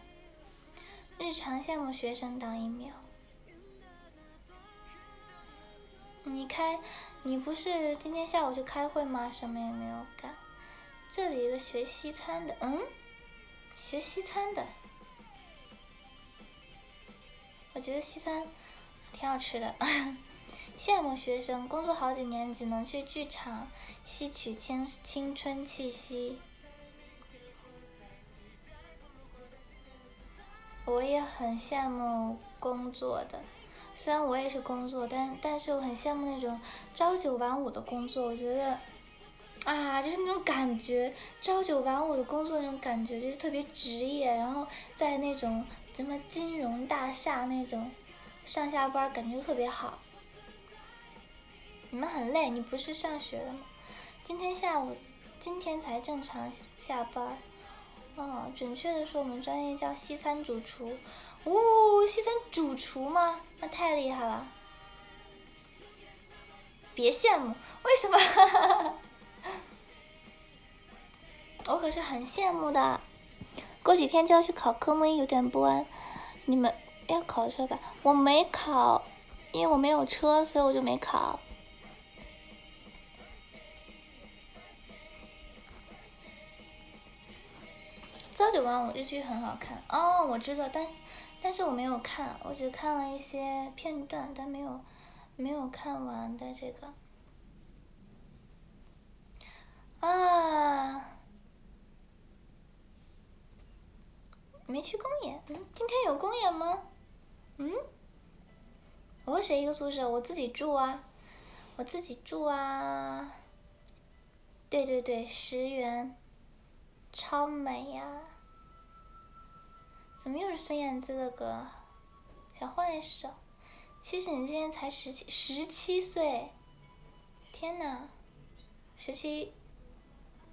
日常羡慕学生党一秒。你开你不是今天下午去开会吗？什么也没有干。这里一个学西餐的，嗯，学西餐的，我觉得西餐挺好吃的。羡慕学生，工作好几年只能去剧场吸取青青春气息。我也很羡慕工作的，虽然我也是工作，但但是我很羡慕那种朝九晚五的工作。我觉得，啊，就是那种感觉，朝九晚五的工作那种感觉，就是特别职业。然后在那种什么金融大厦那种上下班，感觉特别好。你们很累，你不是上学了吗？今天下午，今天才正常下班。哦，准确的说，我们专业叫西餐主厨。哦，西餐主厨吗？那太厉害了！别羡慕，为什么？我可是很羡慕的。过几天就要去考科目一，有点不安。你们要考车吧？我没考，因为我没有车，所以我就没考。朝九晚五日剧很好看哦，我知道，但但是我没有看，我只看了一些片段，但没有没有看完的这个啊，没去公演，嗯，今天有公演吗？嗯，我和谁一个宿舍？我自己住啊，我自己住啊，对对对，十元。超美呀！怎么又是孙燕姿的歌？想换一首。其实你今年才十七十七岁，天呐，十七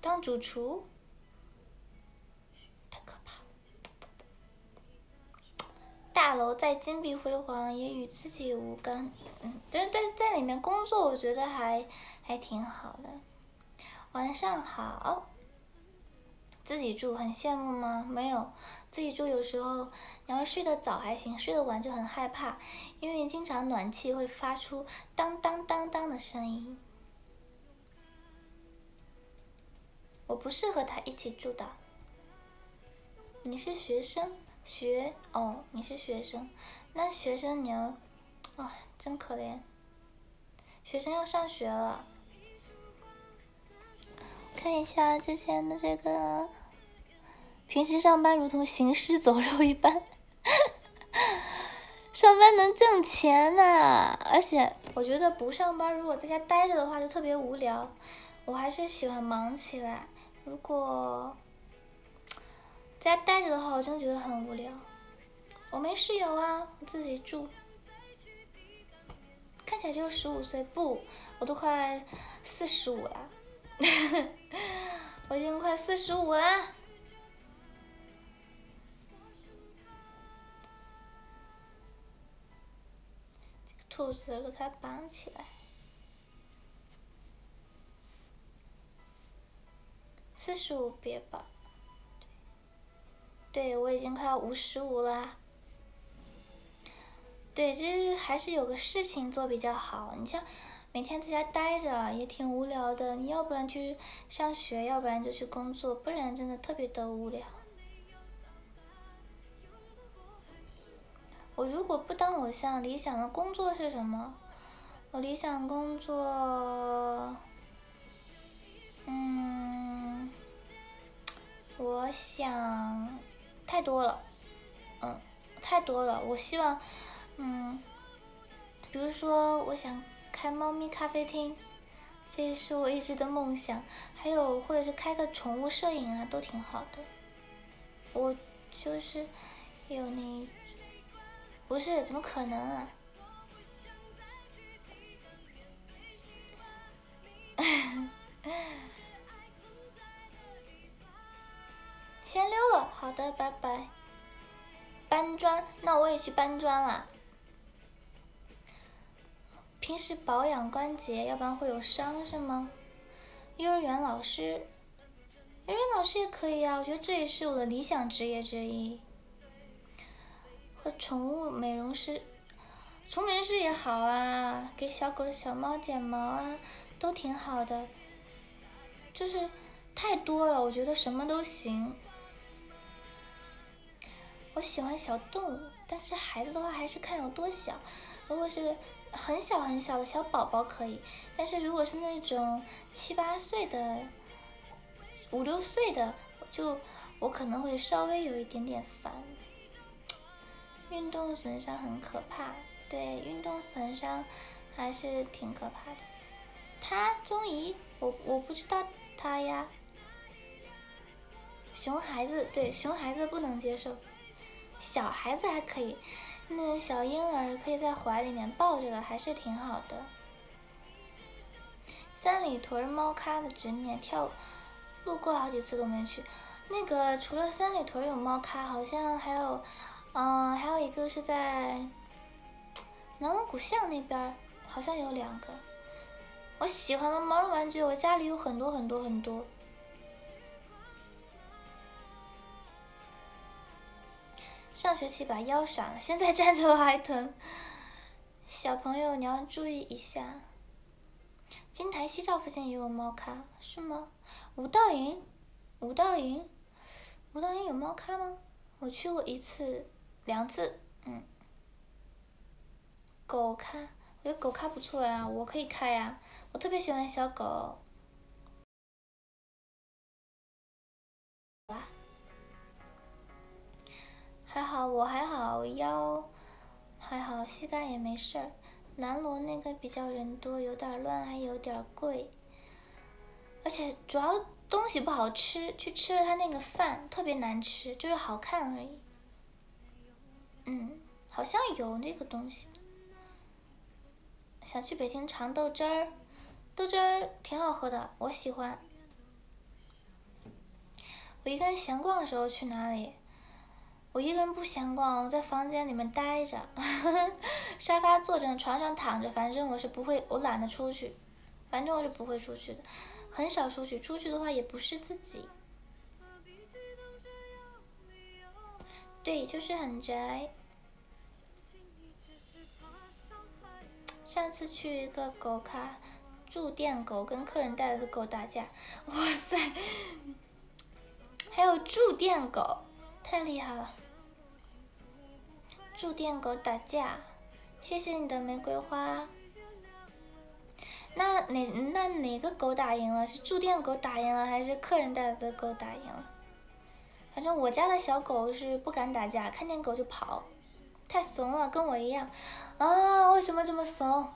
当主厨，太可怕了。大楼再金碧辉煌，也与自己无干。嗯，但是在在里面工作，我觉得还还挺好的。晚上好。自己住很羡慕吗？没有，自己住有时候你要睡得早还行，睡得晚就很害怕，因为经常暖气会发出当当当当的声音。我不适合他一起住的。你是学生，学哦，你是学生，那学生你要，啊，真可怜，学生要上学了。看一下之前的这个。平时上班如同行尸走肉一般，上班能挣钱呐！而且我觉得不上班，如果在家待着的话就特别无聊。我还是喜欢忙起来。如果在家待着的话，我真的觉得很无聊。我没室友啊，我自己住。看起来只有十五岁，不，我都快四十五了。我已经快四十五了。兔子给它绑起来。四十五别绑。对，我已经快要五十五啦。对，就是还是有个事情做比较好。你像每天在家待着也挺无聊的，你要不然去上学，要不然就去工作，不然真的特别的无聊。我如果不当偶像，理想的工作是什么？我理想工作，嗯，我想太多了，嗯，太多了。我希望，嗯，比如说，我想开猫咪咖啡厅，这是我一直的梦想。还有，或者是开个宠物摄影啊，都挺好的。我就是有那。不是，怎么可能啊！先溜了，好的，拜拜。搬砖，那我也去搬砖了。平时保养关节，要不然会有伤是吗？幼儿园老师，幼儿园老师也可以啊，我觉得这也是我的理想职业之一。和宠物美容师，除霉师也好啊，给小狗小猫剪毛啊，都挺好的。就是太多了，我觉得什么都行。我喜欢小动物，但是孩子的话还是看有多小。如果是很小很小的小宝宝可以，但是如果是那种七八岁的、五六岁的，就我可能会稍微有一点点烦。运动损伤很可怕，对，运动损伤还是挺可怕的。他中医，我我不知道他呀。熊孩子，对，熊孩子不能接受，小孩子还可以。那个小婴儿可以在怀里面抱着的，还是挺好的。三里屯猫咖的执念跳，路过好几次都没去。那个除了三里屯有猫咖，好像还有，嗯，还有一个是在南锣鼓巷那边，好像有两个。我喜欢毛绒玩具，我家里有很多很多很多。上学期把腰闪了，现在站着了还疼。小朋友你要注意一下。金台夕照附近也有猫咖，是吗？五道营，五道营，五道营有猫咖吗？我去过一次，两次，嗯。狗咖，我觉得狗咖不错呀，我可以开呀，我特别喜欢小狗。我还好，腰还好，膝盖也没事儿。南锣那个比较人多，有点乱，还有点贵，而且主要东西不好吃，去吃了他那个饭特别难吃，就是好看而已。嗯，好像有那个东西。想去北京尝豆汁儿，豆汁儿挺好喝的，我喜欢。我一个人闲逛的时候去哪里？我一个人不闲逛，我在房间里面待着，沙发坐着，床上躺着，反正我是不会，我懒得出去，反正我是不会出去的，很少出去，出去的话也不是自己，对，就是很宅。上次去一个狗咖，住店狗跟客人带来的狗打架，哇塞，还有住店狗。太厉害了！住店狗打架，谢谢你的玫瑰花。那哪那哪个狗打赢了？是住店狗打赢了，还是客人带来的狗打赢了？反正我家的小狗是不敢打架，看见狗就跑，太怂了，跟我一样。啊，为什么这么怂？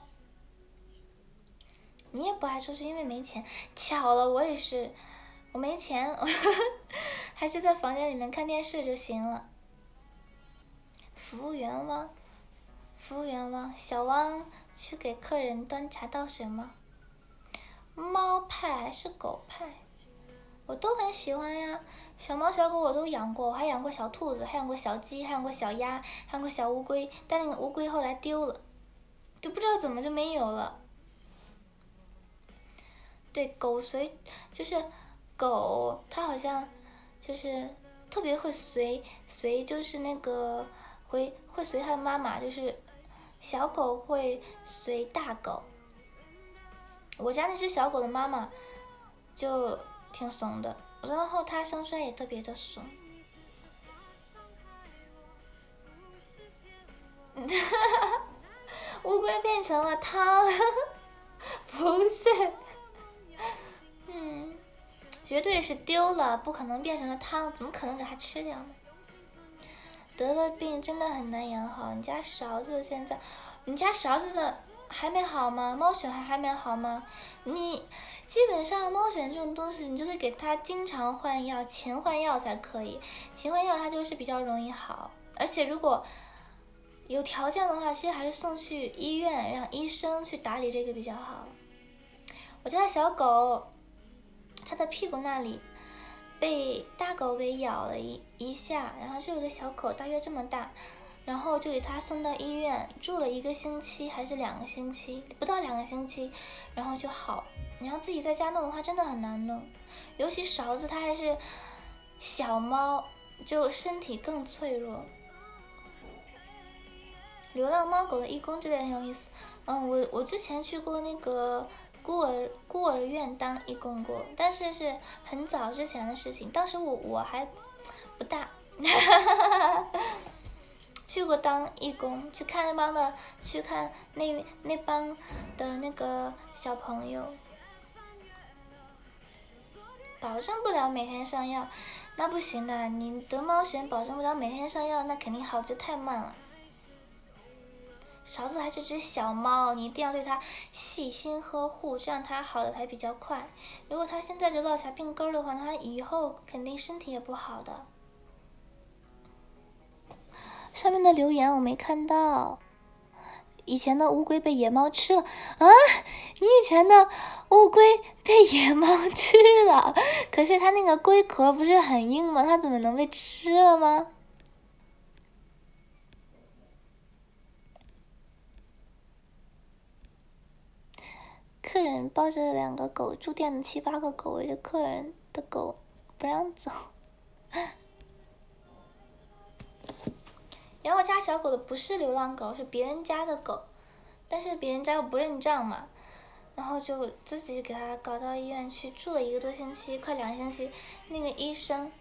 你也不爱出去，因为没钱。巧了，我也是。我没钱，还是在房间里面看电视就行了。服务员汪，服务员汪，小汪去给客人端茶倒水吗？猫派还是狗派？我都很喜欢呀，小猫小狗我都养过，我还养过小兔子，还养过小鸡，还养过小鸭，还养过小乌龟，但那个乌龟后来丢了，就不知道怎么就没有了。对，狗随就是。狗它好像就是特别会随随，就是那个会会随它的妈妈，就是小狗会随大狗。我家那只小狗的妈妈就挺怂的，然后它生出来也特别的怂。乌龟变成了汤，不是，嗯。绝对是丢了，不可能变成了汤，怎么可能给它吃掉呢？得了病真的很难养好。你家勺子现在，你家勺子的还没好吗？猫癣还还没好吗？你基本上猫癣这种东西，你就得给它经常换药，勤换药才可以。勤换药它就是比较容易好，而且如果有条件的话，其实还是送去医院，让医生去打理这个比较好。我家的小狗。它的屁股那里被大狗给咬了一一下，然后就有个小口，大约这么大，然后就给它送到医院住了一个星期还是两个星期，不到两个星期，然后就好。你要自己在家弄的话，真的很难弄，尤其勺子它还是小猫，就身体更脆弱。流浪猫狗的义工这点很有意思。嗯，我我之前去过那个孤儿孤儿院当义工过，但是是很早之前的事情，当时我我还不大，去过当义工，去看那帮的，去看那那帮的那个小朋友，保证不了每天上药，那不行的，你得猫癣保证不了每天上药，那肯定好就太慢了。勺子还是只小猫，你一定要对它细心呵护，这样它好的才比较快。如果它现在就落下病根的话，它以后肯定身体也不好的。上面的留言我没看到。以前的乌龟被野猫吃了啊！你以前的乌龟被野猫吃了，可是它那个龟壳不是很硬吗？它怎么能被吃了吗？客人抱着两个狗，住店的七八个狗围着客人的狗不让走。然后我家小狗的不是流浪狗，是别人家的狗，但是别人家又不认账嘛，然后就自己给它搞到医院去住了一个多星期，快两星期。那个医生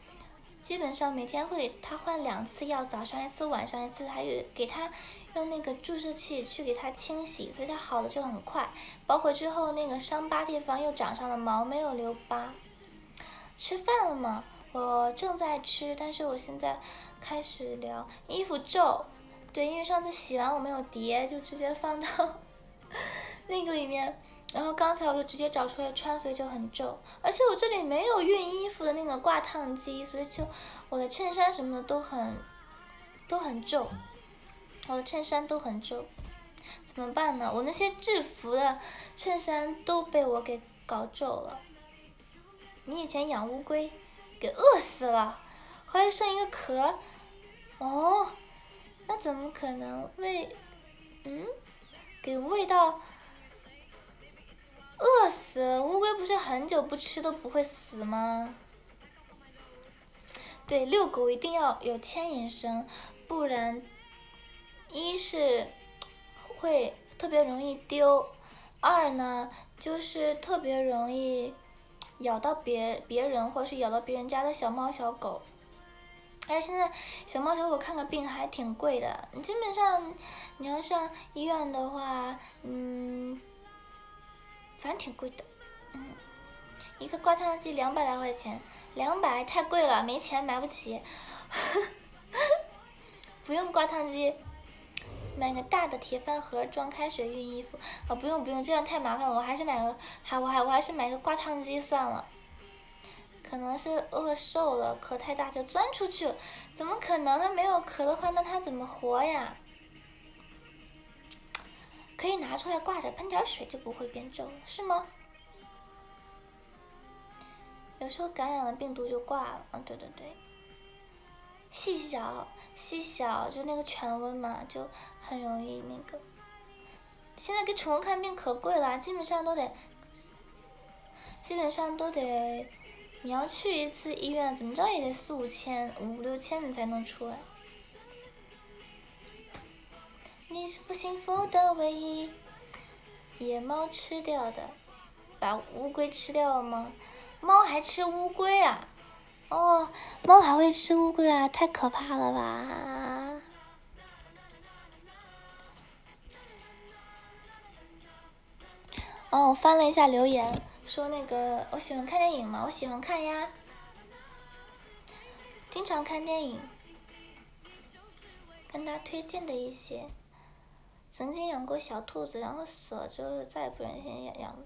基本上每天会他换两次药，早上一次，晚上一次，还有给他。用那个注射器去给它清洗，所以它好的就很快。包括之后那个伤疤地方又长上了毛，没有留疤。吃饭了吗？我正在吃，但是我现在开始聊衣服皱。对，因为上次洗完我没有叠，就直接放到 那个里面，然后刚才我就直接找出来穿，所以就很皱。而且我这里没有熨衣服的那个挂烫机，所以就我的衬衫什么的都很都很皱。我的衬衫都很皱，怎么办呢？我那些制服的衬衫都被我给搞皱了。你以前养乌龟，给饿死了，后来剩一个壳。哦，那怎么可能喂？嗯，给喂到饿死？乌龟不是很久不吃都不会死吗？对，遛狗一定要有牵引绳，不然。一是会特别容易丢，二呢就是特别容易咬到别别人，或是咬到别人家的小猫小狗。而现在小猫小狗看个病还挺贵的，你基本上你要上医院的话，嗯，反正挺贵的，嗯，一个挂烫机两百来块钱，两百太贵了，没钱买不起，不用挂烫机。买个大的铁饭盒装开水熨衣服啊！不用不用，这样太麻烦了。我还是买个，还我还我还是买个挂烫机算了。可能是饿瘦了，壳太大就钻出去了。怎么可能？它没有壳的话，那它怎么活呀？可以拿出来挂着，喷点水就不会变皱了，是吗？有时候感染了病毒就挂了。嗯，对对对。细小。细小就那个犬瘟嘛，就很容易那个。现在给宠物看病可贵了，基本上都得，基本上都得，你要去一次医院，怎么着也得四五千、五六千你才能出来。你是不幸福的唯一。野猫吃掉的，把乌龟吃掉了吗？猫还吃乌龟啊？哦，猫还会吃乌龟啊！太可怕了吧！哦，我翻了一下留言，说那个我喜欢看电影吗？我喜欢看呀，经常看电影，跟他推荐的一些。曾经养过小兔子，然后死了之后再也不忍心养养。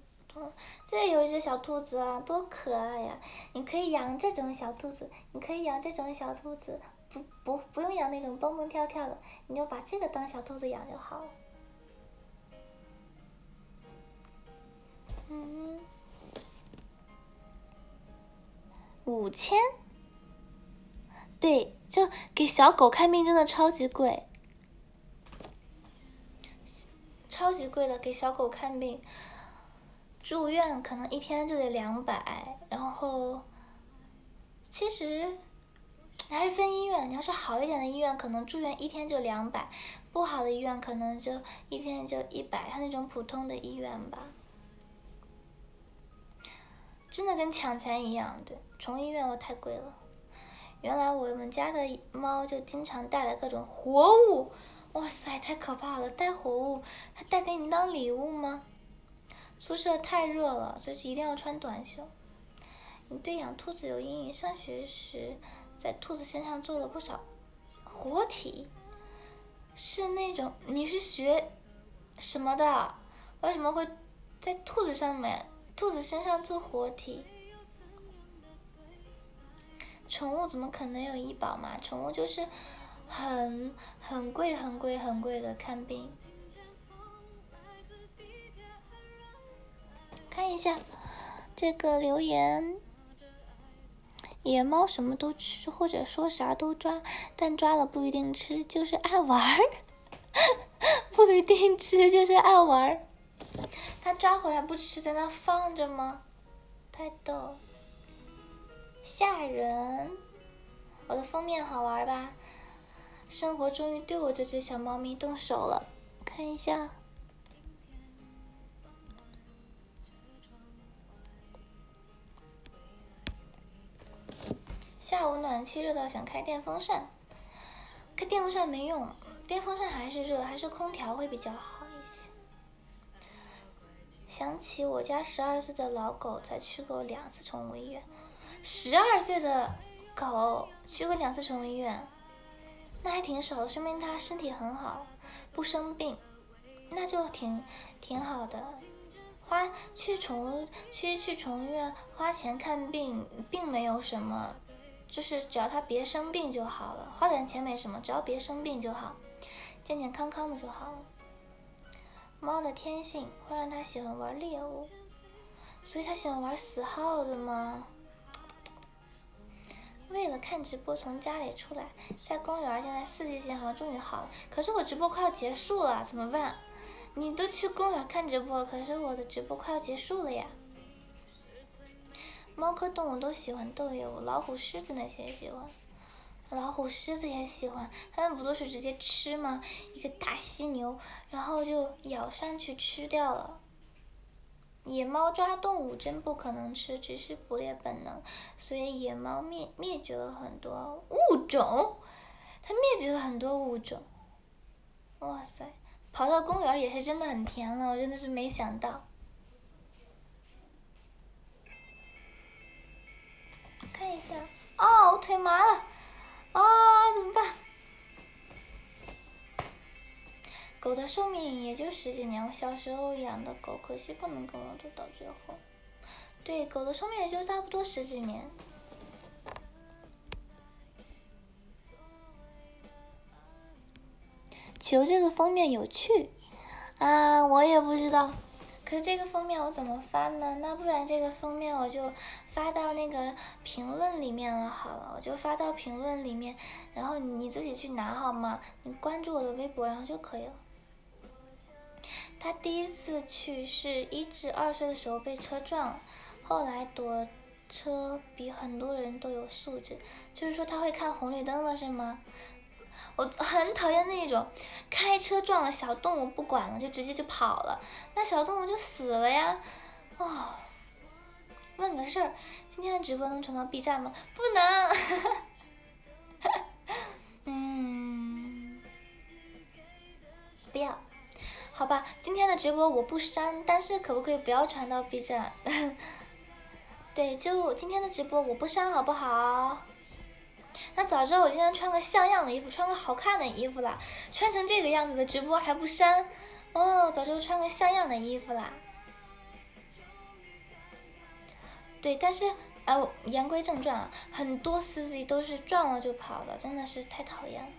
这有一只小兔子啊，多可爱呀！你可以养这种小兔子，你可以养这种小兔子，不不不用养那种蹦蹦跳跳的，你就把这个当小兔子养就好了。嗯，五千，对，就给小狗看病真的超级贵，超级贵的给小狗看病。住院可能一天就得两百，然后其实还是分医院。你要是好一点的医院，可能住院一天就两百；不好的医院，可能就一天就一百。他那种普通的医院吧，真的跟抢钱一样。对，宠物医院我太贵了。原来我们家的猫就经常带来各种活物。哇塞，太可怕了！带活物，它带给你当礼物吗？宿舍太热了，所以一定要穿短袖。你对养兔子有阴影？上学时在兔子身上做了不少活体，是那种你是学什么的？为什么会在兔子上面、兔子身上做活体？宠物怎么可能有医保嘛？宠物就是很很贵、很贵、很贵的看病。看一下这个留言。野猫什么都吃，或者说啥都抓，但抓了不一定吃，就是爱玩儿。不一定吃，就是爱玩儿。它抓回来不吃，在那放着吗？太逗，吓人！我的封面好玩吧？生活终于对我这只小猫咪动手了，看一下。下午暖气热到想开电风扇，开电风扇没用，电风扇还是热，还是空调会比较好。想起我家十二岁的老狗才去过两次宠物医院，十二岁的狗去过两次宠物医院，那还挺少的，说明它身体很好，不生病，那就挺挺好的。花去宠物去去宠物医院花钱看病，并没有什么。就是只要它别生病就好了，花点钱没什么，只要别生病就好，健健康康的就好了。猫的天性会让它喜欢玩猎物，所以它喜欢玩死耗子吗？为了看直播从家里出来，在公园，现在四级信号终于好了。可是我直播快要结束了，怎么办？你都去公园看直播，可是我的直播快要结束了呀。猫科动物都喜欢斗猎物，老虎、狮子那些喜欢，老虎、狮子也喜欢，它们不都是直接吃吗？一个大犀牛，然后就咬上去吃掉了。野猫抓动物真不可能吃，只是捕猎本能，所以野猫灭灭绝了很多物种，它灭绝了很多物种。哇塞，跑到公园也是真的很甜了，我真的是没想到。看一下，哦，我腿麻了，啊，怎么办？狗的寿命也就十几年，我小时候养的狗，可惜不能跟我走到最后。对，狗的寿命也就差不多十几年。求这个封面有趣，啊，我也不知道。可是这个封面我怎么发呢？那不然这个封面我就发到那个评论里面了。好了，我就发到评论里面，然后你自己去拿好吗？你关注我的微博，然后就可以了。他第一次去是一至二岁的时候被车撞了，后来躲车比很多人都有素质，就是说他会看红绿灯了，是吗？我很讨厌那种开车撞了小动物不管了就直接就跑了，那小动物就死了呀！哦，问个事儿，今天的直播能传到 B 站吗？不能。嗯，不要，好吧，今天的直播我不删，但是可不可以不要传到 B 站？对，就今天的直播我不删，好不好？那早知道我今天穿个像样的衣服，穿个好看的衣服啦，穿成这个样子的直播还不删？哦，早知道穿个像样的衣服啦。对，但是呃，言归正传啊，很多司机都是撞了就跑的，真的是太讨厌了。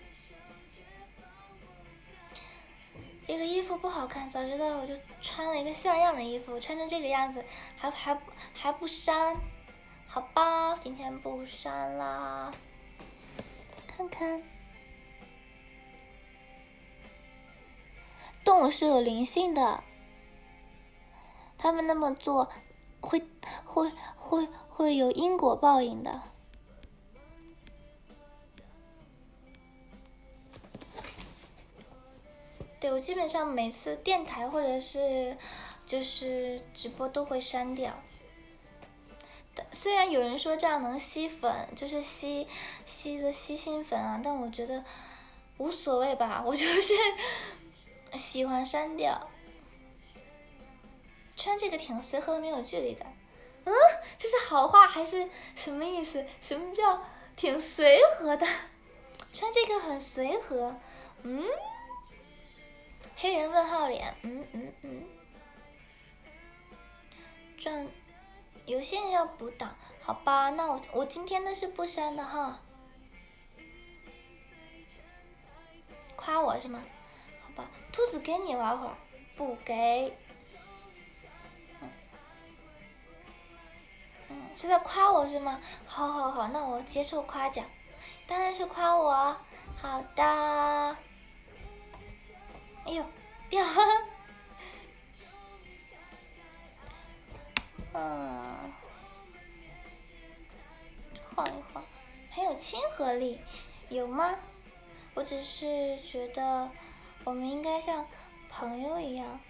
这个衣服不好看，早知道我就穿了一个像样的衣服，穿成这个样子还还还不删？好吧，今天不删啦。看看。动物是有灵性的他们那么做会会会会有因果报应的。对我基本上每次电台或者是就是直播都会删掉。虽然有人说这样能吸粉，就是吸吸的吸新粉啊，但我觉得无所谓吧，我就是喜欢删掉。穿这个挺随和的，没有距离感。嗯，这是好话还是什么意思？什么叫挺随和的？穿这个很随和。嗯？黑人问号脸。嗯嗯嗯。转。有些人要补档，好吧，那我我今天的是不删的哈。夸我是吗？好吧，兔子给你玩会儿，不给。嗯，是在夸我是吗？好好好，那我接受夸奖，当然是夸我。好的。哎呦，掉。嗯，晃一晃，很有亲和力，有吗？我只是觉得我们应该像朋友一样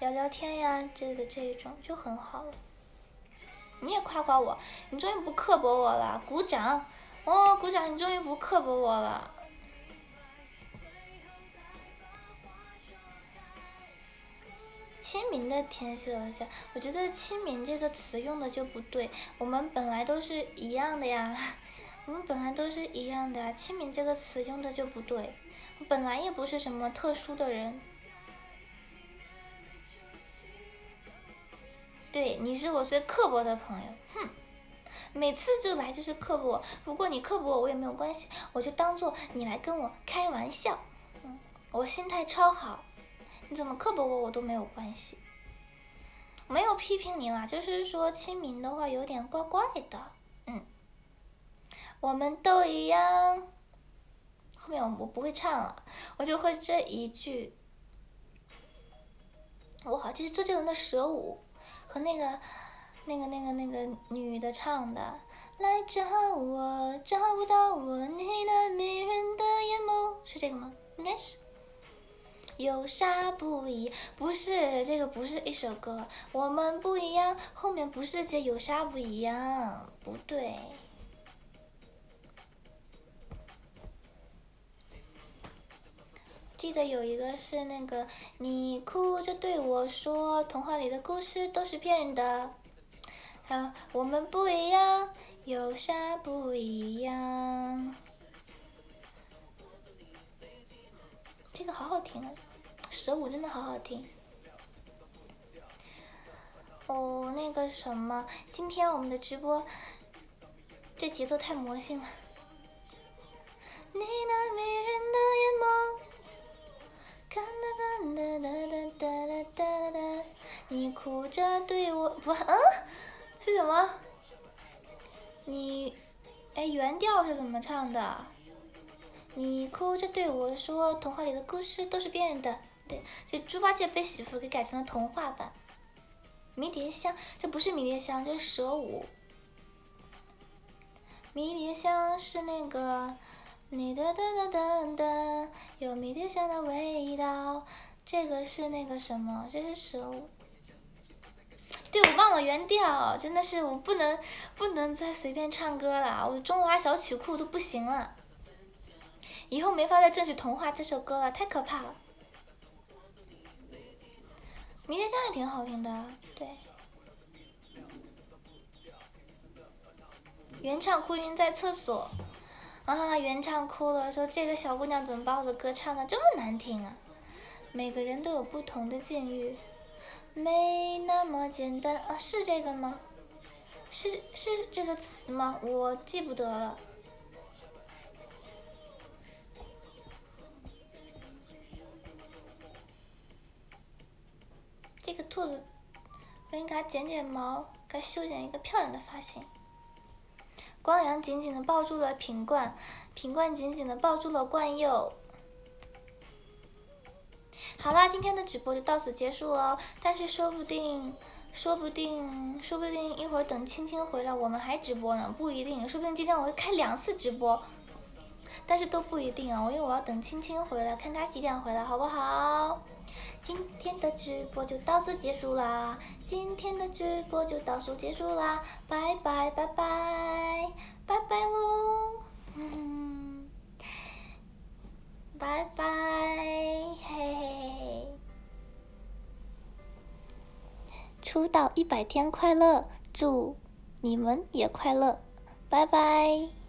聊聊天呀，之类的这种就很好了。你也夸夸我，你终于不刻薄我了，鼓掌！哦，鼓掌！你终于不刻薄我了。亲民的天使偶像，我觉得“亲民”这个词用的就不对。我们本来都是一样的呀，我们本来都是一样的呀，“亲民”这个词用的就不对。我本来也不是什么特殊的人。对，你是我最刻薄的朋友，哼，每次就来就是刻薄。不过你刻薄我，我也没有关系，我就当做你来跟我开玩笑。嗯，我心态超好。你怎么刻薄我，我都没有关系，没有批评你啦，就是说亲民的话有点怪怪的，嗯，我们都一样，后面我我不会唱了，我就会这一句，哇，这是周杰伦的《蛇舞》，和那个那个那个那个女的唱的，来找我，找不到我，你那迷人的眼眸，是这个吗？应该是。有啥不一？不是这个，不是一首歌。我们不一样，后面不是接有啥不一样？不对。记得有一个是那个，你哭着对我说，童话里的故事都是骗人的。还有我们不一样，有啥不一样？这个好好听啊！十五真的好好听。哦，那个什么，今天我们的直播，这节奏太魔性了。你那迷人的眼眸，哒哒哒哒哒哒哒，你哭着对我不嗯，是什么？你，哎，原调是怎么唱的？你哭着对我说，童话里的故事都是骗人的。这猪八戒被媳妇给改成了童话版。迷迭香，这不是迷迭香，这是蛇舞。迷迭香是那个，你的噔噔噔噔，有迷迭香的味道。这个是那个什么？这是蛇舞。对，我忘了原调，真的是我不能不能再随便唱歌了，我中华小曲库都不行了，以后没法再正式童话这首歌了，太可怕了。迷迭香也挺好听的，对。原唱哭晕在厕所，啊，原唱哭了，说这个小姑娘怎么把我的歌唱的这么难听啊？每个人都有不同的境遇，没那么简单啊，是这个吗？是是这个词吗？我记不得了。这个兔子，我应给它剪剪毛，给它修剪一个漂亮的发型。光良紧紧的抱住了品冠，品冠紧紧的抱住了冠佑。好啦，今天的直播就到此结束喽。但是说不定，说不定，说不定一会儿等青青回来，我们还直播呢，不一定。说不定今天我会开两次直播。但是都不一定哦，因为我要等青青回来，看他几点回来，好不好？今天的直播就到此结束啦，今天的直播就到此结束啦，拜拜拜拜。拜拜喽，嗯，拜。拜，嘿嘿嘿，出道一百天快乐，祝你们也快乐，拜拜。